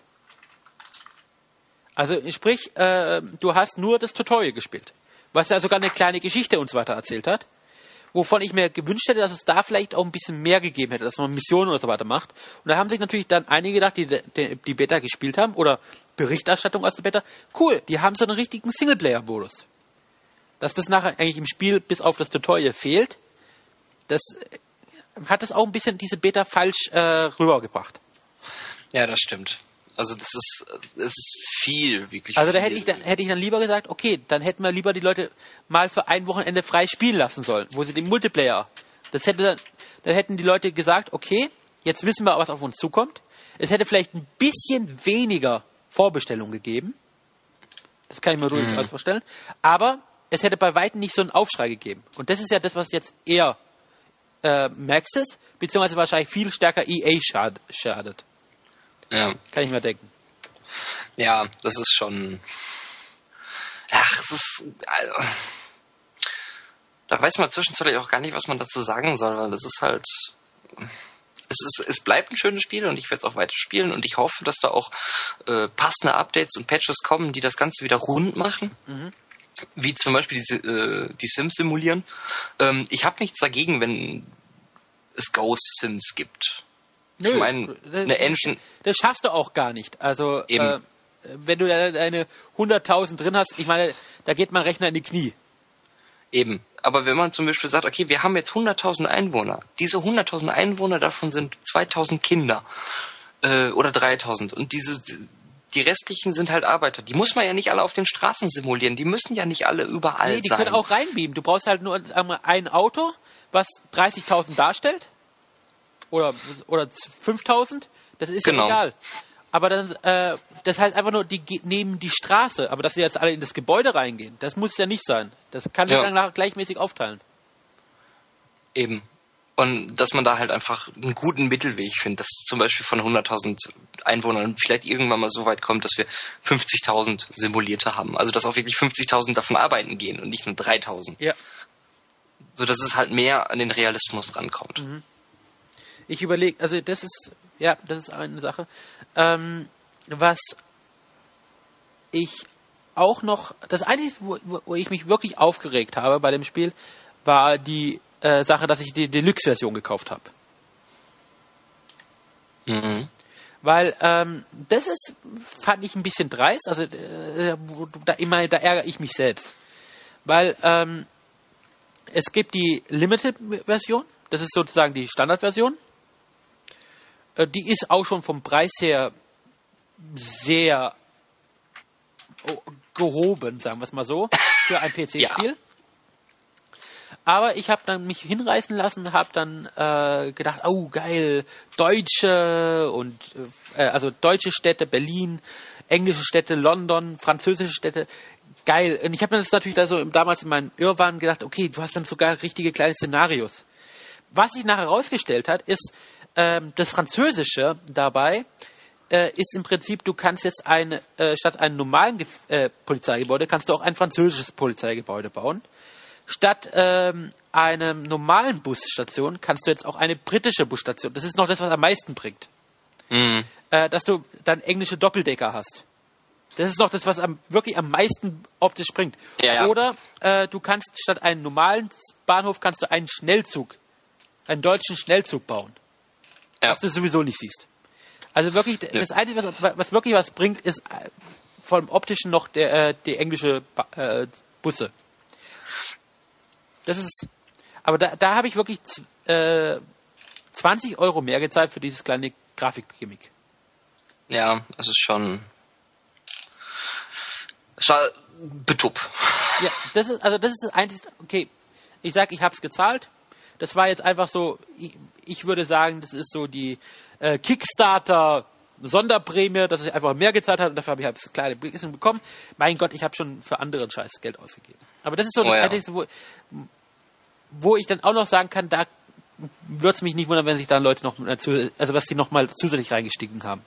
Also sprich, äh, du hast nur das Tutorial gespielt, was ja sogar eine kleine Geschichte und so weiter erzählt hat. Wovon ich mir gewünscht hätte, dass es da vielleicht auch ein bisschen mehr gegeben hätte, dass man Missionen oder so weiter macht. Und da haben sich natürlich dann einige gedacht, die die, die Beta gespielt haben oder Berichterstattung aus der Beta, cool, die haben so einen richtigen Singleplayer-Modus. Dass das nachher eigentlich im Spiel bis auf das Tutorial fehlt, das hat es auch ein bisschen diese Beta falsch äh, rübergebracht. Ja, das stimmt. Also das ist, es ist viel, wirklich Also da viel. hätte ich, dann, hätte ich dann lieber gesagt, okay, dann hätten wir lieber die Leute mal für ein Wochenende frei spielen lassen sollen, wo sie den Multiplayer. Das hätte dann, dann hätten die Leute gesagt, okay, jetzt wissen wir, was auf uns zukommt. Es hätte vielleicht ein bisschen weniger Vorbestellung gegeben. Das kann ich mir durchaus vorstellen. Aber es hätte bei weitem nicht so einen Aufschrei gegeben. Und das ist ja das, was jetzt eher äh, Maxis, beziehungsweise wahrscheinlich viel stärker EA schad schadet. Ja. Kann ich mir denken. Ja, das ist schon. Ach, es ist. Also, da weiß man zwischenzeitlich auch gar nicht, was man dazu sagen soll, weil es ist halt. Es, ist, es bleibt ein schönes Spiel und ich werde es auch weiter spielen und ich hoffe, dass da auch äh, passende Updates und Patches kommen, die das Ganze wieder rund machen. Wie zum Beispiel die, äh, die Sims simulieren. Ähm, ich habe nichts dagegen, wenn es Ghost Sims gibt. Ich meine, eine Engine, Das schaffst du auch gar nicht. Also, Eben. äh, wenn du da deine 100.000 drin hast, ich meine, da geht mein Rechner in die Knie. Eben. Aber wenn man zum Beispiel sagt, okay, wir haben jetzt 100.000 Einwohner. Diese 100.000 Einwohner, davon sind 2.000 Kinder. Äh, oder 3.000. Und diese, die restlichen sind halt Arbeiter. Die muss man ja nicht alle auf den Straßen simulieren. Die müssen ja nicht alle überall Nee, die sein. können auch reinbeamen. Du brauchst halt nur ein Auto, was 30.000 darstellt. Oder, oder 5.000. Das ist Genau. ja egal. Aber dann, äh, das heißt einfach nur, die nehmen die Straße. Aber dass sie jetzt alle in das Gebäude reingehen, das muss ja nicht sein. Das kann Ja. dann gleichmäßig aufteilen. Eben. Und dass man da halt einfach einen guten Mittelweg findet, dass zum Beispiel von 100.000 Einwohnern vielleicht irgendwann mal so weit kommt, dass wir 50.000 simulierte haben. Also dass auch wirklich 50.000 davon arbeiten gehen und nicht nur 3.000. Ja. So dass es halt mehr an den Realismus rankommt. Ich überlege, also das ist, ja, das ist eine Sache. Ähm, was ich auch noch, das Einzige, wo, wo- ich mich wirklich aufgeregt habe bei dem Spiel, war die äh, Sache, dass ich die Deluxe-Version gekauft habe. Mhm. Weil ähm, das ist, fand ich ein bisschen dreist, also äh, da, immer, da ärgere ich mich selbst. Weil ähm, es gibt die Limited-Version, das ist sozusagen die Standardversion. Äh, die ist auch schon vom Preis her sehr oh, gehoben, sagen wir es mal so, für ein PC-Spiel. Aber ich habe dann mich hinreißen lassen, habe dann äh, gedacht, oh geil, deutsche und äh, also deutsche Städte, Berlin, englische Städte, London, französische Städte, geil. Und ich habe mir das natürlich da so damals in meinen Irrwahn gedacht, okay, du hast dann sogar richtige kleine Szenarios. Was sich nachher herausgestellt hat, ist das Französische dabei äh, ist im Prinzip, du kannst jetzt eine äh, statt einem normalen äh, Polizeigebäude kannst du auch ein französisches Polizeigebäude bauen. Statt ähm, einem normalen Busstation kannst du jetzt auch eine britische Busstation. Das ist noch das, was am meisten bringt. Mhm. Äh, dass du dann englische Doppeldecker hast. Das ist noch das, was am, wirklich am meisten optisch bringt. Ja, ja. Oder äh, du kannst statt einem normalen Bahnhof kannst du einen Schnellzug, einen deutschen Schnellzug bauen, Ja. was du sowieso nicht siehst. Also wirklich, das Einzige, was, was wirklich was bringt, ist äh, vom optischen noch der, äh, die englische äh, Busse. Das ist, aber da, da habe ich wirklich äh, 20 Euro mehr gezahlt für dieses kleine Grafikgimmick. Ja, es ist schon. Es war betupp. Ja, das ist also das ist das einzige. Okay, ich sag, ich habe es gezahlt. Das war jetzt einfach so. Ich, ich würde sagen, das ist so die äh, Kickstarter Sonderprämie, dass ich einfach mehr gezahlt habe und dafür habe ich halt das kleine bisschen bekommen. Mein Gott, ich habe schon für anderen Scheiß Geld ausgegeben. Aber das ist so das Oh ja. Einzige, wo, wo ich dann auch noch sagen kann, da würde es mich nicht wundern, wenn sich dann Leute noch dazu, also was sie noch mal zusätzlich reingestiegen haben.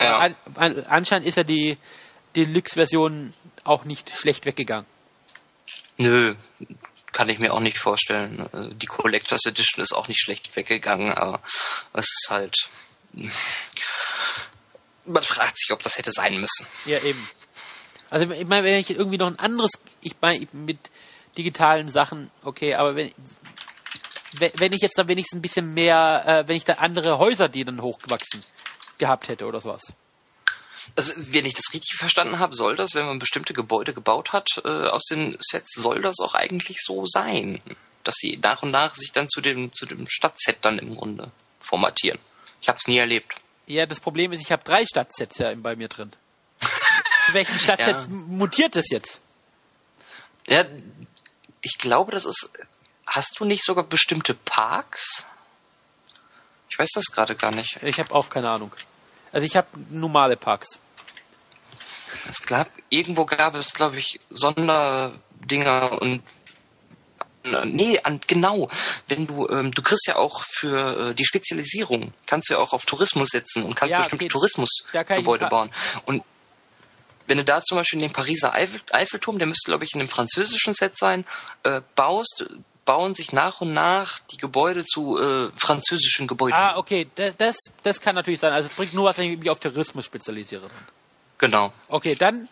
Ja. An, an, anscheinend ist ja die Deluxe-Version auch nicht schlecht weggegangen. Nö, kann ich mir auch nicht vorstellen. Also Die Collectors Edition ist auch nicht schlecht weggegangen, aber es ist halt. Man fragt sich, ob das hätte sein müssen. Ja, eben. Also ich meine, wenn ich irgendwie noch ein anderes, ich meine, mit digitalen Sachen, okay, aber wenn, wenn ich jetzt da wenigstens ein bisschen mehr, äh, wenn ich da andere Häuser, die dann hochgewachsen gehabt hätte oder sowas. Also, wenn ich das richtig verstanden habe, soll das, wenn man bestimmte Gebäude gebaut hat äh, aus den Sets, soll das auch eigentlich so sein, dass sie nach und nach sich dann zu dem zu dem Stadtset dann im Grunde formatieren. Ich habe es nie erlebt. Ja, das Problem ist, ich habe drei Stadtsets ja bei mir drin. zu welchem Stadtset ja. mutiert das jetzt? Ja, ich glaube, das ist. Hast du nicht sogar bestimmte Parks? Ich weiß das gerade gar nicht. Ich habe auch keine Ahnung. Also ich habe normale Parks. Es gab, irgendwo gab es, glaube ich, Sonderdinger und Nee, an, genau. Wenn du, ähm, du kriegst ja auch für äh, die Spezialisierung, kannst du ja auch auf Tourismus setzen und kannst ja, bestimmte okay. Tourismusgebäude bauen. Und wenn du da zum Beispiel den Pariser Eiffel, Eiffelturm, der müsste, glaube ich, in einem französischen Set sein, äh, baust, bauen sich nach und nach die Gebäude zu äh, französischen Gebäuden. Ah, okay, das, das kann natürlich sein. Also es bringt nur was, wenn ich mich auf Tourismus spezialisiere. Genau. Okay, dann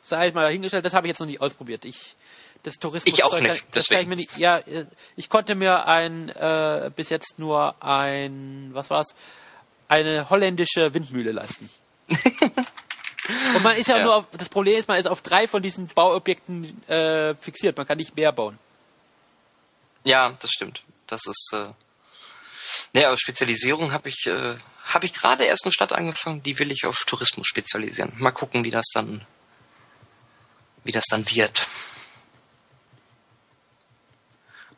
sei ich mal dahingestellt, das habe ich jetzt noch nicht ausprobiert. Ich das Tourismus ich auch nicht. Das kann ich mir nicht. Ja, ich konnte mir ein äh, bis jetzt nur ein was war's eine holländische Windmühle leisten. Und man ist ja, ja, nur auf, das Problem ist, man ist auf drei von diesen Bauobjekten äh, fixiert. Man kann nicht mehr bauen. Ja, das stimmt. Das ist. Äh, ne, aber Spezialisierung habe ich, äh, habe ich gerade erst eine Stadt angefangen, die will ich auf Tourismus spezialisieren. Mal gucken, wie das dann, wie das dann wird.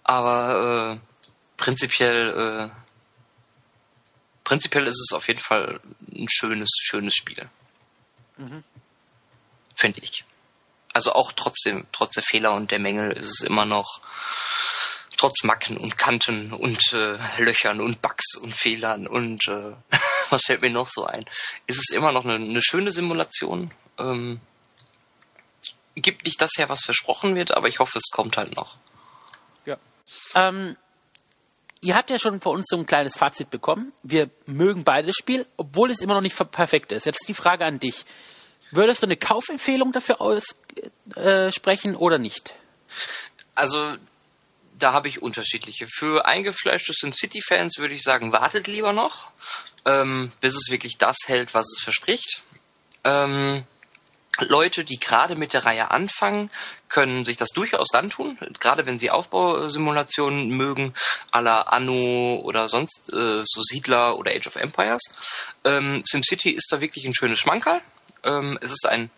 Aber äh, prinzipiell, äh, prinzipiell ist es auf jeden Fall ein schönes, schönes Spiel. Mhm. Finde ich. Also auch trotzdem, trotz der Fehler und der Mängel ist es immer noch, trotz Macken und Kanten und äh, Löchern und Bugs und Fehlern und äh, was fällt mir noch so ein, ist es immer noch eine, eine schöne Simulation. Ähm, gibt nicht das her, was versprochen wird, aber ich hoffe, es kommt halt noch. Ja. Ähm, ihr habt ja schon von uns so ein kleines Fazit bekommen. Wir mögen beides Spiel, obwohl es immer noch nicht perfekt ist. Jetzt die Frage an dich. Würdest du eine Kaufempfehlung dafür aussprechen äh, oder nicht? Also, da habe ich unterschiedliche. Für eingefleischte SimCity-Fans würde ich sagen, wartet lieber noch, ähm, bis es wirklich das hält, was es verspricht. Ähm, Leute, die gerade mit der Reihe anfangen, können sich das durchaus antun, gerade wenn sie Aufbausimulationen mögen, à la Anno oder sonst äh, so Siedler oder Age of Empires. Ähm, SimCity ist da wirklich ein schönes Schmankerl. Ähm, es ist ein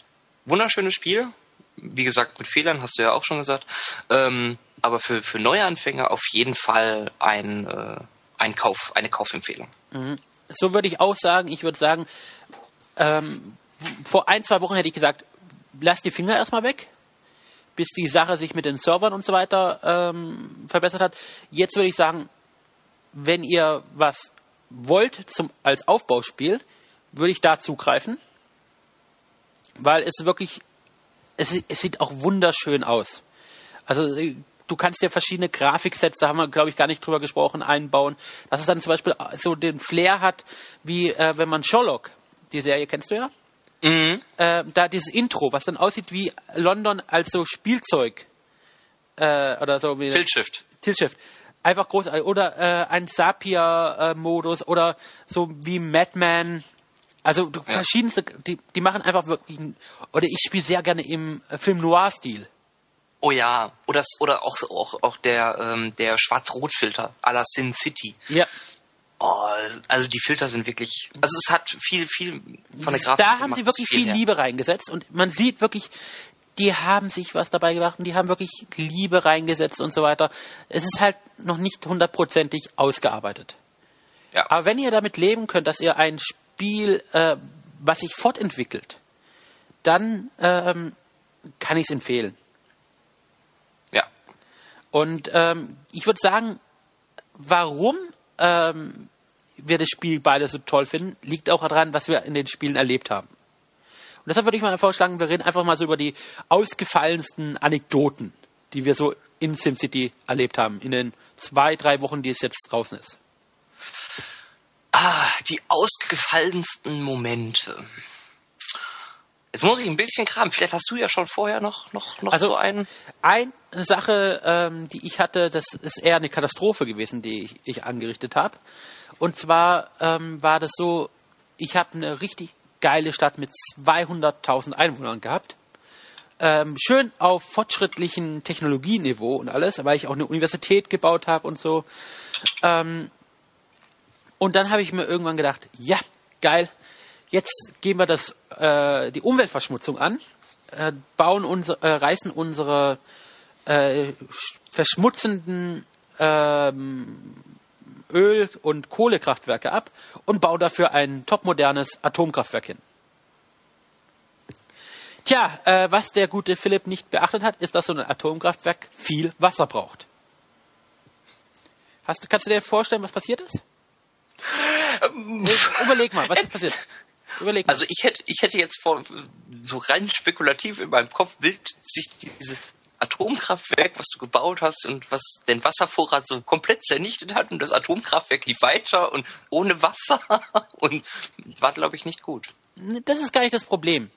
wunderschönes Spiel. Wie gesagt, mit Fehlern hast du ja auch schon gesagt. Ähm, aber für, für Neuanfänger auf jeden Fall ein, äh, ein Kauf, eine Kaufempfehlung. Mhm. So würde ich auch sagen. Ich würde sagen, ähm, vor ein, zwei Wochen hätte ich gesagt, lass die Finger erstmal weg, bis die Sache sich mit den Servern und so weiter ähm, verbessert hat. Jetzt würde ich sagen, wenn ihr was wollt zum, als Aufbauspiel, würde ich da zugreifen weil es wirklich, es, es sieht auch wunderschön aus. Also äh, du kannst ja verschiedene Grafiksets, da haben wir, glaube ich, gar nicht drüber gesprochen, einbauen. Dass es dann zum Beispiel so den Flair hat, wie äh, wenn man Sherlock, die Serie kennst du ja? Mhm. Äh, da dieses Intro, was dann aussieht wie London als so Spielzeug. Äh, oder so wie. Tiltshift. Tiltshift. Einfach großartig. Oder äh, ein Sapia-Modus oder so wie Madman also du, ja. verschiedenste, die, die machen einfach wirklich, oder ich spiele sehr gerne im Film Noir-Stil. Oh ja, oder, oder auch, auch, auch der, ähm, der Schwarz-Rot-Filter à la Sin City. Ja. Oh, also die Filter sind wirklich, also es hat viel, viel von der Grafik. Da haben sie wirklich viel, viel Liebe reingesetzt und man sieht wirklich, die haben sich was dabei gemacht und die haben wirklich Liebe reingesetzt und so weiter. Es ist halt noch nicht hundertprozentig ausgearbeitet. Ja. Aber wenn ihr damit leben könnt, dass ihr ein Spiel Spiel, äh, was sich fortentwickelt, dann ähm, kann ich es empfehlen. Ja. Und ähm, ich würde sagen, warum ähm, wir das Spiel beide so toll finden, liegt auch daran, was wir in den Spielen erlebt haben. Und deshalb würde ich mal vorschlagen, wir reden einfach mal so über die ausgefallensten Anekdoten, die wir so in SimCity erlebt haben, in den zwei, drei Wochen, die es jetzt draußen ist. Ah, die ausgefallensten Momente. Jetzt muss ich ein bisschen kramen. Vielleicht hast du ja schon vorher noch, noch, noch Also- so einen. Eine Sache, ähm, die ich hatte, das ist eher eine Katastrophe gewesen, die ich, ich angerichtet habe. Und zwar ähm, war das so, ich habe eine richtig geile Stadt mit 200.000 Einwohnern gehabt. Ähm, schön auf fortschrittlichen Technologieniveau und alles, weil ich auch eine Universität gebaut habe und so. Ähm, und dann habe ich mir irgendwann gedacht, ja, geil, jetzt gehen wir das, äh, die Umweltverschmutzung an, äh, bauen unser, äh, reißen unsere äh, sch- verschmutzenden ähm, Öl- und Kohlekraftwerke ab und bauen dafür ein topmodernes Atomkraftwerk hin. Tja, äh, was der gute Philipp nicht beachtet hat, ist, dass so ein Atomkraftwerk viel Wasser braucht. Hast, kannst du dir vorstellen, was passiert ist? Überleg mal, was ist passiert? Überleg mal. Also ich hätte, ich hätte jetzt vor, so rein spekulativ in meinem Kopf bildet sich dieses Atomkraftwerk, was du gebaut hast und was den Wasservorrat so komplett zernichtet hat und das Atomkraftwerk lief weiter und ohne Wasser und war, glaube ich, nicht gut. das ist gar nicht das Problem.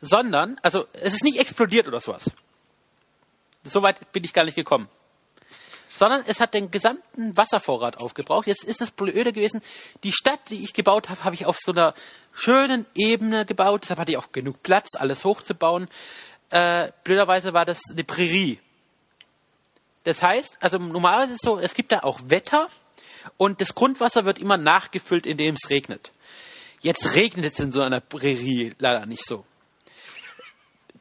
Sondern, also es ist nicht explodiert oder sowas. Soweit bin ich gar nicht gekommen. Sondern es hat den gesamten Wasservorrat aufgebraucht. Jetzt ist das Blöde gewesen, die Stadt, die ich gebaut habe, habe ich auf so einer schönen Ebene gebaut. Deshalb hatte ich auch genug Platz, alles hochzubauen. Äh, blöderweise war das eine Prärie. Das heißt, also normalerweise ist es so, es gibt da auch Wetter und das Grundwasser wird immer nachgefüllt, indem es regnet. Jetzt regnet es in so einer Prärie leider nicht so.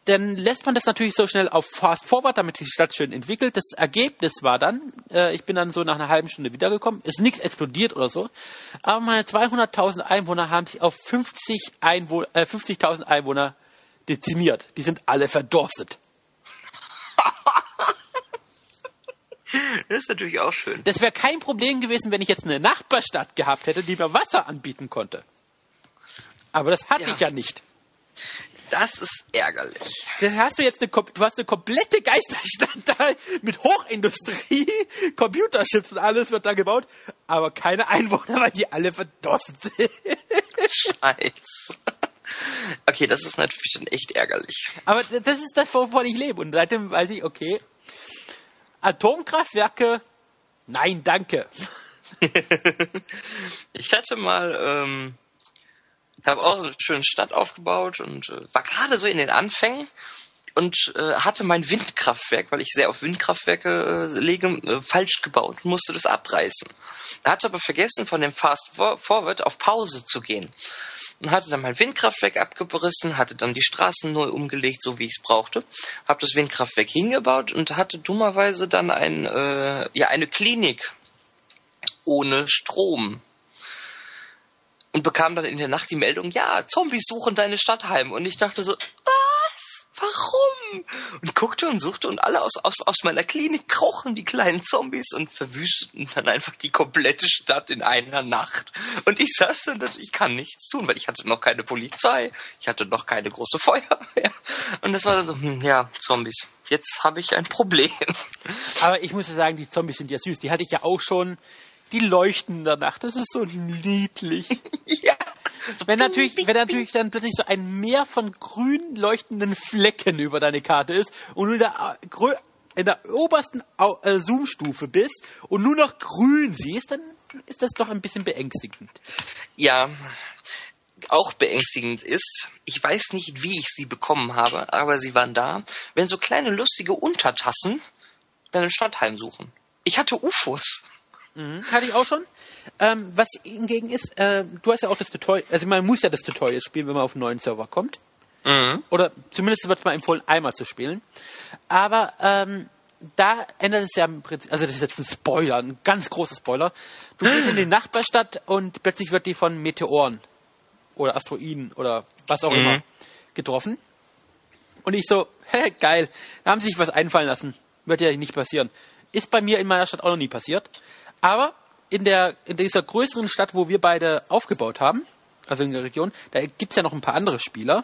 Dann lässt man das natürlich so schnell auf Fast Forward, damit die Stadt schön entwickelt. Das Ergebnis war dann, äh, ich bin dann so nach einer halben Stunde wiedergekommen, ist nichts explodiert oder so, aber meine 200.000 Einwohner haben sich auf 50 Einwohner, äh, 50.000 Einwohner dezimiert. Die sind alle verdurstet. Das ist natürlich auch schön. Das wäre kein Problem gewesen, wenn ich jetzt eine Nachbarstadt gehabt hätte, die mir Wasser anbieten konnte. Aber das hatte Ja. ich ja nicht. Das ist ärgerlich. Da hast du jetzt eine, du hast eine komplette Geisterstadt da mit Hochindustrie, Computerchips und alles wird da gebaut, aber keine Einwohner, weil die alle verdurstet sind. Scheiße. Okay, das ist natürlich dann echt ärgerlich. Aber das ist das, wovon ich lebe. Und seitdem weiß ich, okay, Atomkraftwerke, nein, danke. Ich hatte mal, ähm, habe auch so eine schöne Stadt aufgebaut und äh, war gerade so in den Anfängen und äh, hatte mein Windkraftwerk, weil ich sehr auf Windkraftwerke äh, lege, äh, falsch gebaut und musste das abreißen. Hatte aber vergessen, von dem Fast For- Forward auf Pause zu gehen. Und hatte dann mein Windkraftwerk abgerissen, hatte dann die Straßen neu umgelegt, so wie ich es brauchte, habe das Windkraftwerk hingebaut und hatte dummerweise dann ein, äh, ja, eine Klinik ohne Strom und bekam dann in der Nacht die Meldung, ja, Zombies suchen deine Stadt heim. Und ich dachte so, was? Warum? Und guckte und suchte und alle aus, aus, aus meiner Klinik krochen die kleinen Zombies und verwüsteten dann einfach die komplette Stadt in einer Nacht. Und ich saß dann, da, ich kann nichts tun, weil ich hatte noch keine Polizei, ich hatte noch keine große Feuerwehr. Und es war dann so, hm, ja, Zombies, jetzt habe ich ein Problem. Aber ich muss ja sagen, die Zombies sind ja süß. Die hatte ich ja auch schon. Die leuchten in der Nacht. Das ist so niedlich. ja. So Wenn natürlich, wenn natürlich dann plötzlich so ein Meer von grün leuchtenden Flecken über deine Karte ist und du in der, äh, in der obersten äh, Zoom-Stufe bist und nur noch grün siehst, dann ist das doch ein bisschen beängstigend. ja, auch beängstigend ist, ich weiß nicht, wie ich sie bekommen habe, aber sie waren da, wenn so kleine lustige Untertassen deine Stadt heimsuchen. Ich hatte UFOs. Mhm. Hatte ich auch schon. Ähm, was hingegen ist, äh, du hast ja auch das Tutorial, also man muss ja das Tutorial spielen, wenn man auf einen neuen Server kommt. Mhm. Oder zumindest wird es mal empfohlen, einmal zu spielen. Aber ähm, da ändert es ja im Prinzip, also das ist jetzt ein Spoiler, ein ganz großer Spoiler. Du gehst in die Nachbarstadt und plötzlich wird die von Meteoren oder Asteroiden oder was auch Mhm. immer getroffen. Und ich so, hä, geil, da haben sie sich was einfallen lassen. Wird ja nicht passieren. Ist bei mir in meiner Stadt auch noch nie passiert. Aber in, der, in dieser größeren Stadt, wo wir beide aufgebaut haben, also in der Region, da gibt's ja noch ein paar andere Spieler.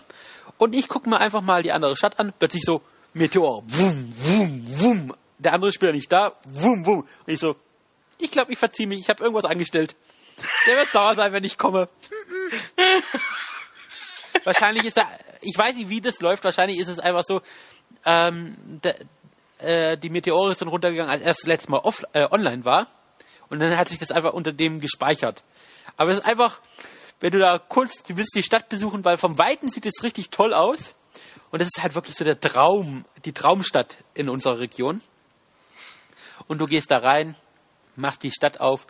Und ich gucke mir einfach mal die andere Stadt an, plötzlich so, Meteor, wum, wum, wum. Der andere Spieler nicht da, wum, wum. Und ich so, ich glaube, ich verziehe mich, ich habe irgendwas angestellt. Der wird sauer sein, wenn ich komme. wahrscheinlich ist da, ich weiß nicht, wie das läuft, wahrscheinlich ist es einfach so, ähm, de, äh, die Meteore sind runtergegangen, als erst das letzte Mal off, äh, online war. Und dann hat sich das einfach unter dem gespeichert. Aber es ist einfach, wenn du da kurz, du willst die Stadt besuchen, weil vom Weiten sieht es richtig toll aus. Und das ist halt wirklich so der Traum, die Traumstadt in unserer Region. Und du gehst da rein, machst die Stadt auf,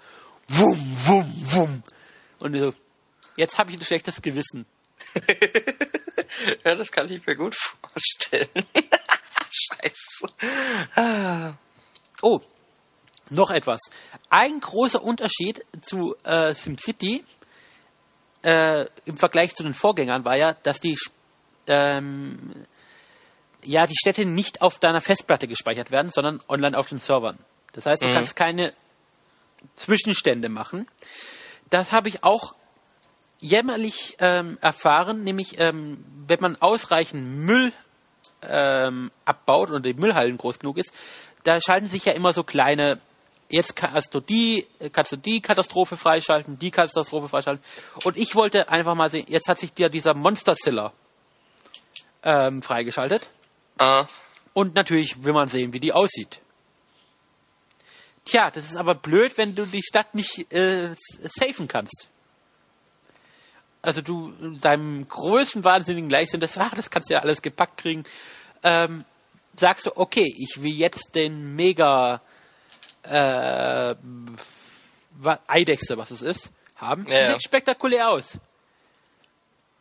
wum, wum, wum. Und so, jetzt habe ich ein schlechtes Gewissen. ja, das kann ich mir gut vorstellen. Scheiße. Oh, noch etwas. Ein großer Unterschied zu äh, SimCity äh, im Vergleich zu den Vorgängern war ja, dass die ähm, ja die Städte nicht auf deiner Festplatte gespeichert werden, sondern online auf den Servern. Das heißt, du mhm. kannst keine Zwischenstände machen. Das habe ich auch jämmerlich ähm, erfahren, nämlich ähm, wenn man ausreichend Müll ähm, abbaut und die Müllhallen groß genug ist, da schalten sich ja immer so kleine, jetzt kannst du die, kannst du die Katastrophe freischalten, die Katastrophe freischalten. Und ich wollte einfach mal sehen, jetzt hat sich dir dieser Monsterziller ähm, freigeschaltet. Uh. Und natürlich will man sehen, wie die aussieht. Tja, das ist aber blöd, wenn du die Stadt nicht äh, safen kannst also du deinem größten Wahnsinnigen Leichtsinn, das, ach, das kannst du ja alles gepackt kriegen, ähm, sagst du, okay, ich will jetzt den Mega äh, Eidechse, was es ist, haben. Ja. Sieht spektakulär aus.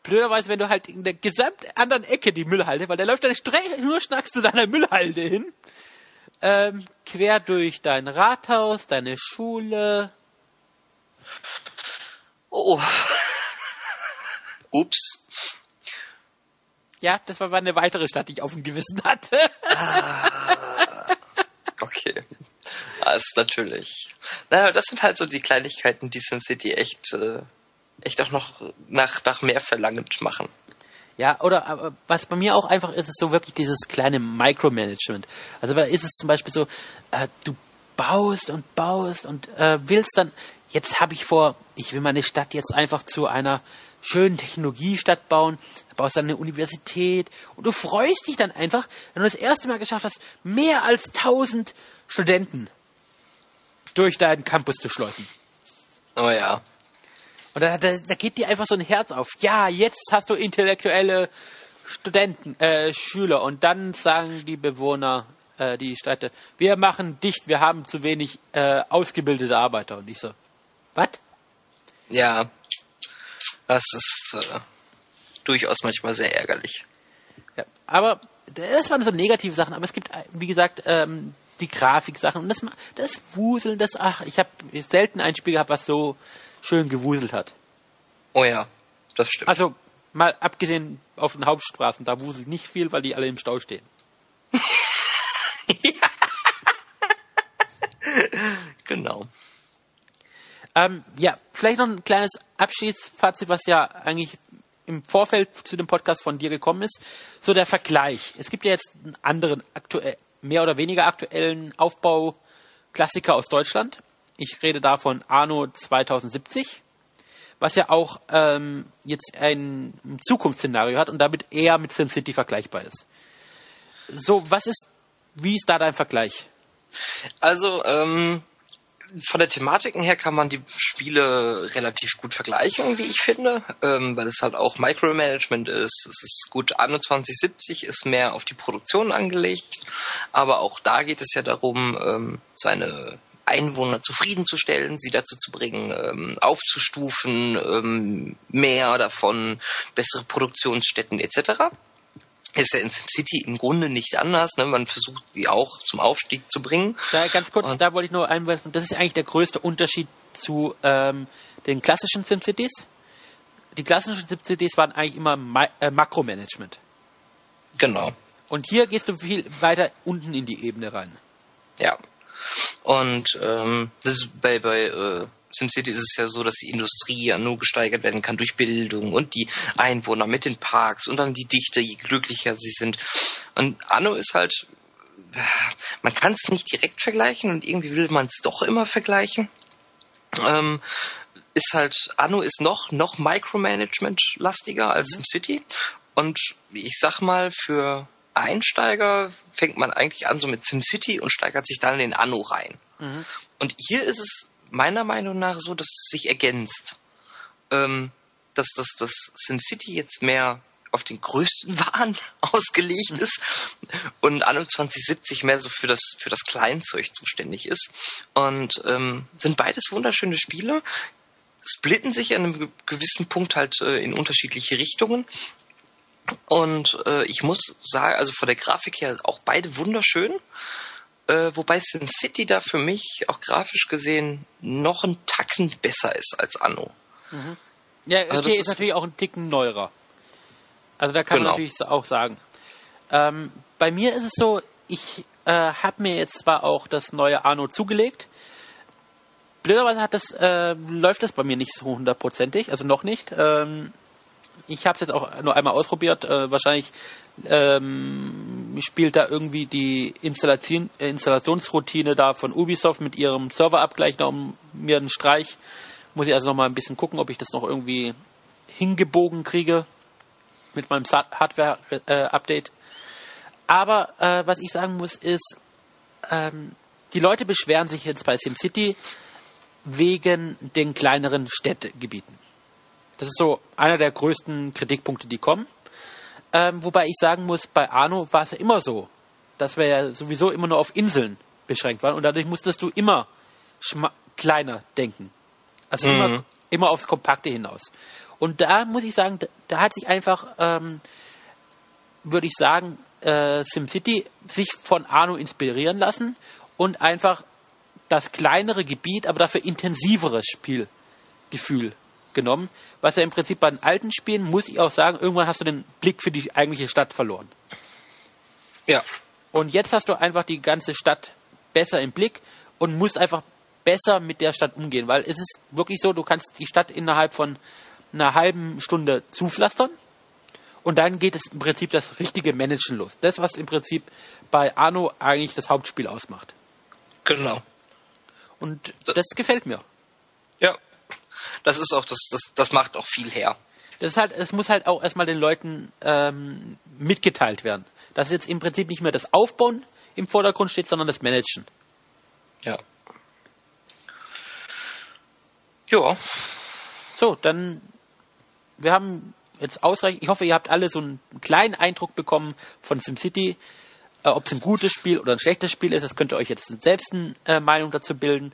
Blöderweise, wenn du halt in der gesamt anderen Ecke die Müllhalde, weil der läuft dann nur schnackst zu deiner Müllhalde hin, ähm, quer durch dein Rathaus, deine Schule. Oh. Ups. Ja, das war eine weitere Stadt, die ich auf dem Gewissen hatte. Ah, okay. Das natürlich. Naja, das sind halt so die Kleinigkeiten, die SimCity echt, äh, echt auch noch nach, nach mehr verlangend machen. Ja, oder was bei mir auch einfach ist, ist so wirklich dieses kleine Micromanagement. Also da ist es zum Beispiel so, äh, du baust und baust und äh, willst dann, jetzt habe ich vor, ich will meine Stadt jetzt einfach zu einer schönen Technologiestadt bauen, da baust dann eine Universität und du freust dich dann einfach, wenn du das erste Mal geschafft hast, mehr als 1000 Studenten durch deinen Campus zu schlossen. Oh ja. Und da, da, da geht dir einfach so ein Herz auf. Ja, jetzt hast du intellektuelle Studenten, äh, Schüler und dann sagen die Bewohner, äh, die Städte, wir machen dicht, wir haben zu wenig äh, ausgebildete Arbeiter. Und ich so, was? Ja, das ist äh, durchaus manchmal sehr ärgerlich. Ja, aber das waren so negative Sachen, aber es gibt, wie gesagt, ähm, die Grafiksachen und das, das Wuseln, das, ach, ich habe selten ein Spiel gehabt, was so schön gewuselt hat. Oh ja, das stimmt. Also, mal abgesehen auf den Hauptstraßen, da wuselt nicht viel, weil die alle im Stau stehen. ja. genau. Ähm, ja, vielleicht noch ein kleines Abschiedsfazit, was ja eigentlich im Vorfeld zu dem Podcast von dir gekommen ist. So der Vergleich. Es gibt ja jetzt einen anderen, aktuell, mehr oder weniger aktuellen Aufbauklassiker aus Deutschland. Ich rede da von Arno 2070, was ja auch ähm, jetzt ein Zukunftsszenario hat und damit eher mit SimCity vergleichbar ist. So, was ist, wie ist da dein Vergleich? Also, ähm, von der Thematiken her kann man die Spiele relativ gut vergleichen, wie ich finde, ähm, weil es halt auch Micromanagement ist. Es ist gut, 2170 ist mehr auf die Produktion angelegt, aber auch da geht es ja darum, ähm, seine Einwohner zufriedenzustellen, sie dazu zu bringen, ähm, aufzustufen, ähm, mehr davon, bessere Produktionsstätten etc ist ja in SimCity im Grunde nicht anders. Ne? Man versucht sie auch zum Aufstieg zu bringen. Da ganz kurz, Und da wollte ich nur einwerfen, das ist eigentlich der größte Unterschied zu ähm, den klassischen SimCities. Die klassischen SimCities waren eigentlich immer Ma äh, Makromanagement. Genau. Und hier gehst du viel weiter unten in die Ebene rein. Ja. Und ähm, das ist bei, bei äh, SimCity ist es ja so, dass die Industrie ja nur gesteigert werden kann durch Bildung und die Einwohner mit den Parks und dann die Dichte, je glücklicher sie sind. Und Anno ist halt, man kann es nicht direkt vergleichen und irgendwie will man es doch immer vergleichen. Ähm, ist halt, Anno ist noch, noch Micromanagement-lastiger als mhm. SimCity. Und ich sag mal, für Einsteiger fängt man eigentlich an so mit SimCity und steigert sich dann in den Anno rein. Mhm. Und hier ist es meiner Meinung nach so, dass es sich ergänzt. Ähm, dass das, das SimCity jetzt mehr auf den größten Wahn ausgelegt ist und Anno 2070 mehr so für das, für das Kleinzeug zuständig ist. Und ähm, sind beides wunderschöne Spiele, splitten sich an einem gewissen Punkt halt äh, in unterschiedliche Richtungen. Und äh, ich muss sagen, also von der Grafik her auch beide wunderschön. Äh, wobei SimCity da für mich auch grafisch gesehen noch einen Tacken besser ist als Anno. Mhm. Ja, also okay, also ist, ist, natürlich auch ein Ticken neurer. Also da kann genau. man natürlich auch sagen. Ähm, bei mir ist es so, ich äh, habe mir jetzt zwar auch das neue Arno zugelegt. Blöderweise hat das, äh, läuft das bei mir nicht so hundertprozentig, also noch nicht. Ähm, ich habe es jetzt auch nur einmal ausprobiert. Äh, wahrscheinlich ähm, spielt da irgendwie die Installation, äh, Installationsroutine da von Ubisoft mit ihrem Serverabgleich noch mir einen Streich. Muss ich also noch mal ein bisschen gucken, ob ich das noch irgendwie hingebogen kriege mit meinem Hardware-Update. Aber äh, was ich sagen muss, ist, ähm, die Leute beschweren sich jetzt bei SimCity wegen den kleineren Städtegebieten. Das ist so einer der größten Kritikpunkte, die kommen. Ähm, wobei ich sagen muss, bei Arno war es ja immer so, dass wir ja sowieso immer nur auf Inseln beschränkt waren und dadurch musstest du immer kleiner denken. Also mhm. immer, immer aufs Kompakte hinaus. Und da muss ich sagen, da, da hat sich einfach, ähm, würde ich sagen, äh, SimCity sich von Arno inspirieren lassen und einfach das kleinere Gebiet, aber dafür intensiveres Spielgefühl genommen. Was ja im Prinzip bei den alten Spielen, muss ich auch sagen, irgendwann hast du den Blick für die eigentliche Stadt verloren. Ja. Und jetzt hast du einfach die ganze Stadt besser im Blick und musst einfach besser mit der Stadt umgehen, weil es ist wirklich so, du kannst die Stadt innerhalb von einer halben Stunde zupflastern und dann geht es im Prinzip das richtige Managen los. Das, was im Prinzip bei Arno eigentlich das Hauptspiel ausmacht. Genau. Und das gefällt mir. Ja. Das ist auch, das, das, das macht auch viel her. Das ist halt, es muss halt auch erstmal den Leuten ähm, mitgeteilt werden. Dass jetzt im Prinzip nicht mehr das Aufbauen im Vordergrund steht, sondern das Managen. Ja. Ja. So, dann wir haben jetzt ausreichend, ich hoffe, ihr habt alle so einen kleinen Eindruck bekommen von SimCity. Äh, Ob es ein gutes Spiel oder ein schlechtes Spiel ist, das könnt ihr euch jetzt selbst eine äh, Meinung dazu bilden.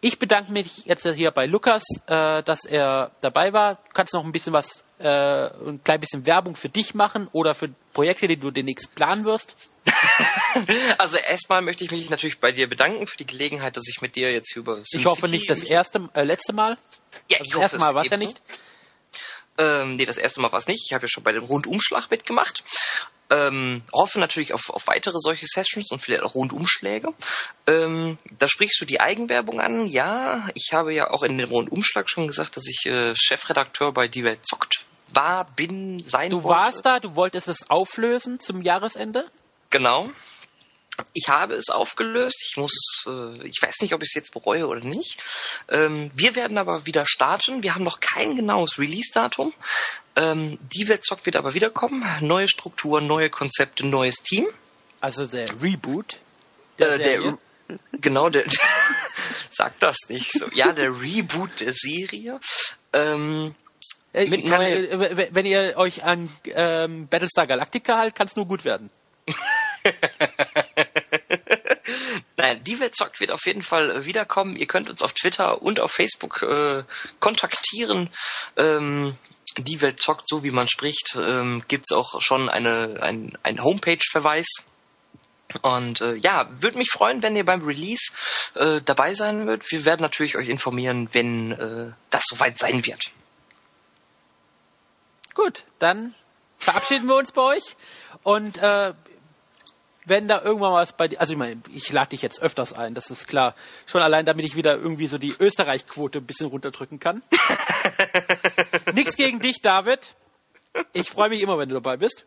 Ich bedanke mich jetzt hier bei Lukas, äh, dass er dabei war. Du kannst noch ein bisschen was, äh, ein klein bisschen Werbung für dich machen oder für Projekte, die du demnächst planen wirst. also erstmal möchte ich mich natürlich bei dir bedanken für die Gelegenheit, dass ich mit dir jetzt über SimCity Ich hoffe nicht das erste, äh, letzte Mal. Ja, also das erste Mal war es ja nicht. Ähm, nee, das erste Mal war es nicht. Ich habe ja schon bei dem Rundumschlag mitgemacht. Ähm, hoffe natürlich auf, auf weitere solche Sessions und vielleicht auch Rundumschläge. Ähm, da sprichst du die Eigenwerbung an. Ja, ich habe ja auch in dem Rundumschlag schon gesagt, dass ich äh, Chefredakteur bei Die Welt zockt war, bin, sein Du wollte. warst da, du wolltest es auflösen zum Jahresende? Genau. Ich habe es aufgelöst. Ich muss es, äh, ich weiß nicht, ob ich es jetzt bereue oder nicht. Ähm, wir werden aber wieder starten. Wir haben noch kein genaues Release-Datum. Ähm, die Weltzock wird aber wiederkommen. Neue Struktur, neue Konzepte, neues Team. Also der Reboot. Der, äh, der genau, der, sag das nicht so. Ja, der Reboot der Serie. Ähm, äh, kann, äh, wenn ihr euch an ähm, Battlestar Galactica halt, kann es nur gut werden. Nein, die Welt zockt wird auf jeden Fall äh, wiederkommen. Ihr könnt uns auf Twitter und auf Facebook äh, kontaktieren. Ähm, die Welt zockt, so wie man spricht, ähm, gibt es auch schon eine, ein, ein Homepage-Verweis. Und äh, ja, würde mich freuen, wenn ihr beim Release äh, dabei sein würdet. Wir werden natürlich euch informieren, wenn äh, das soweit sein wird. Gut, dann verabschieden wir uns bei euch und äh, wenn da irgendwann was bei dir, also ich meine, ich lade dich jetzt öfters ein, das ist klar. Schon allein, damit ich wieder irgendwie so die Österreich-Quote ein bisschen runterdrücken kann. Nichts gegen dich, David. Ich freue mich immer, wenn du dabei bist.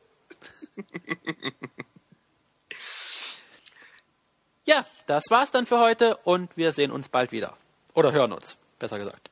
Ja, das war's dann für heute und wir sehen uns bald wieder. Oder hören uns, besser gesagt.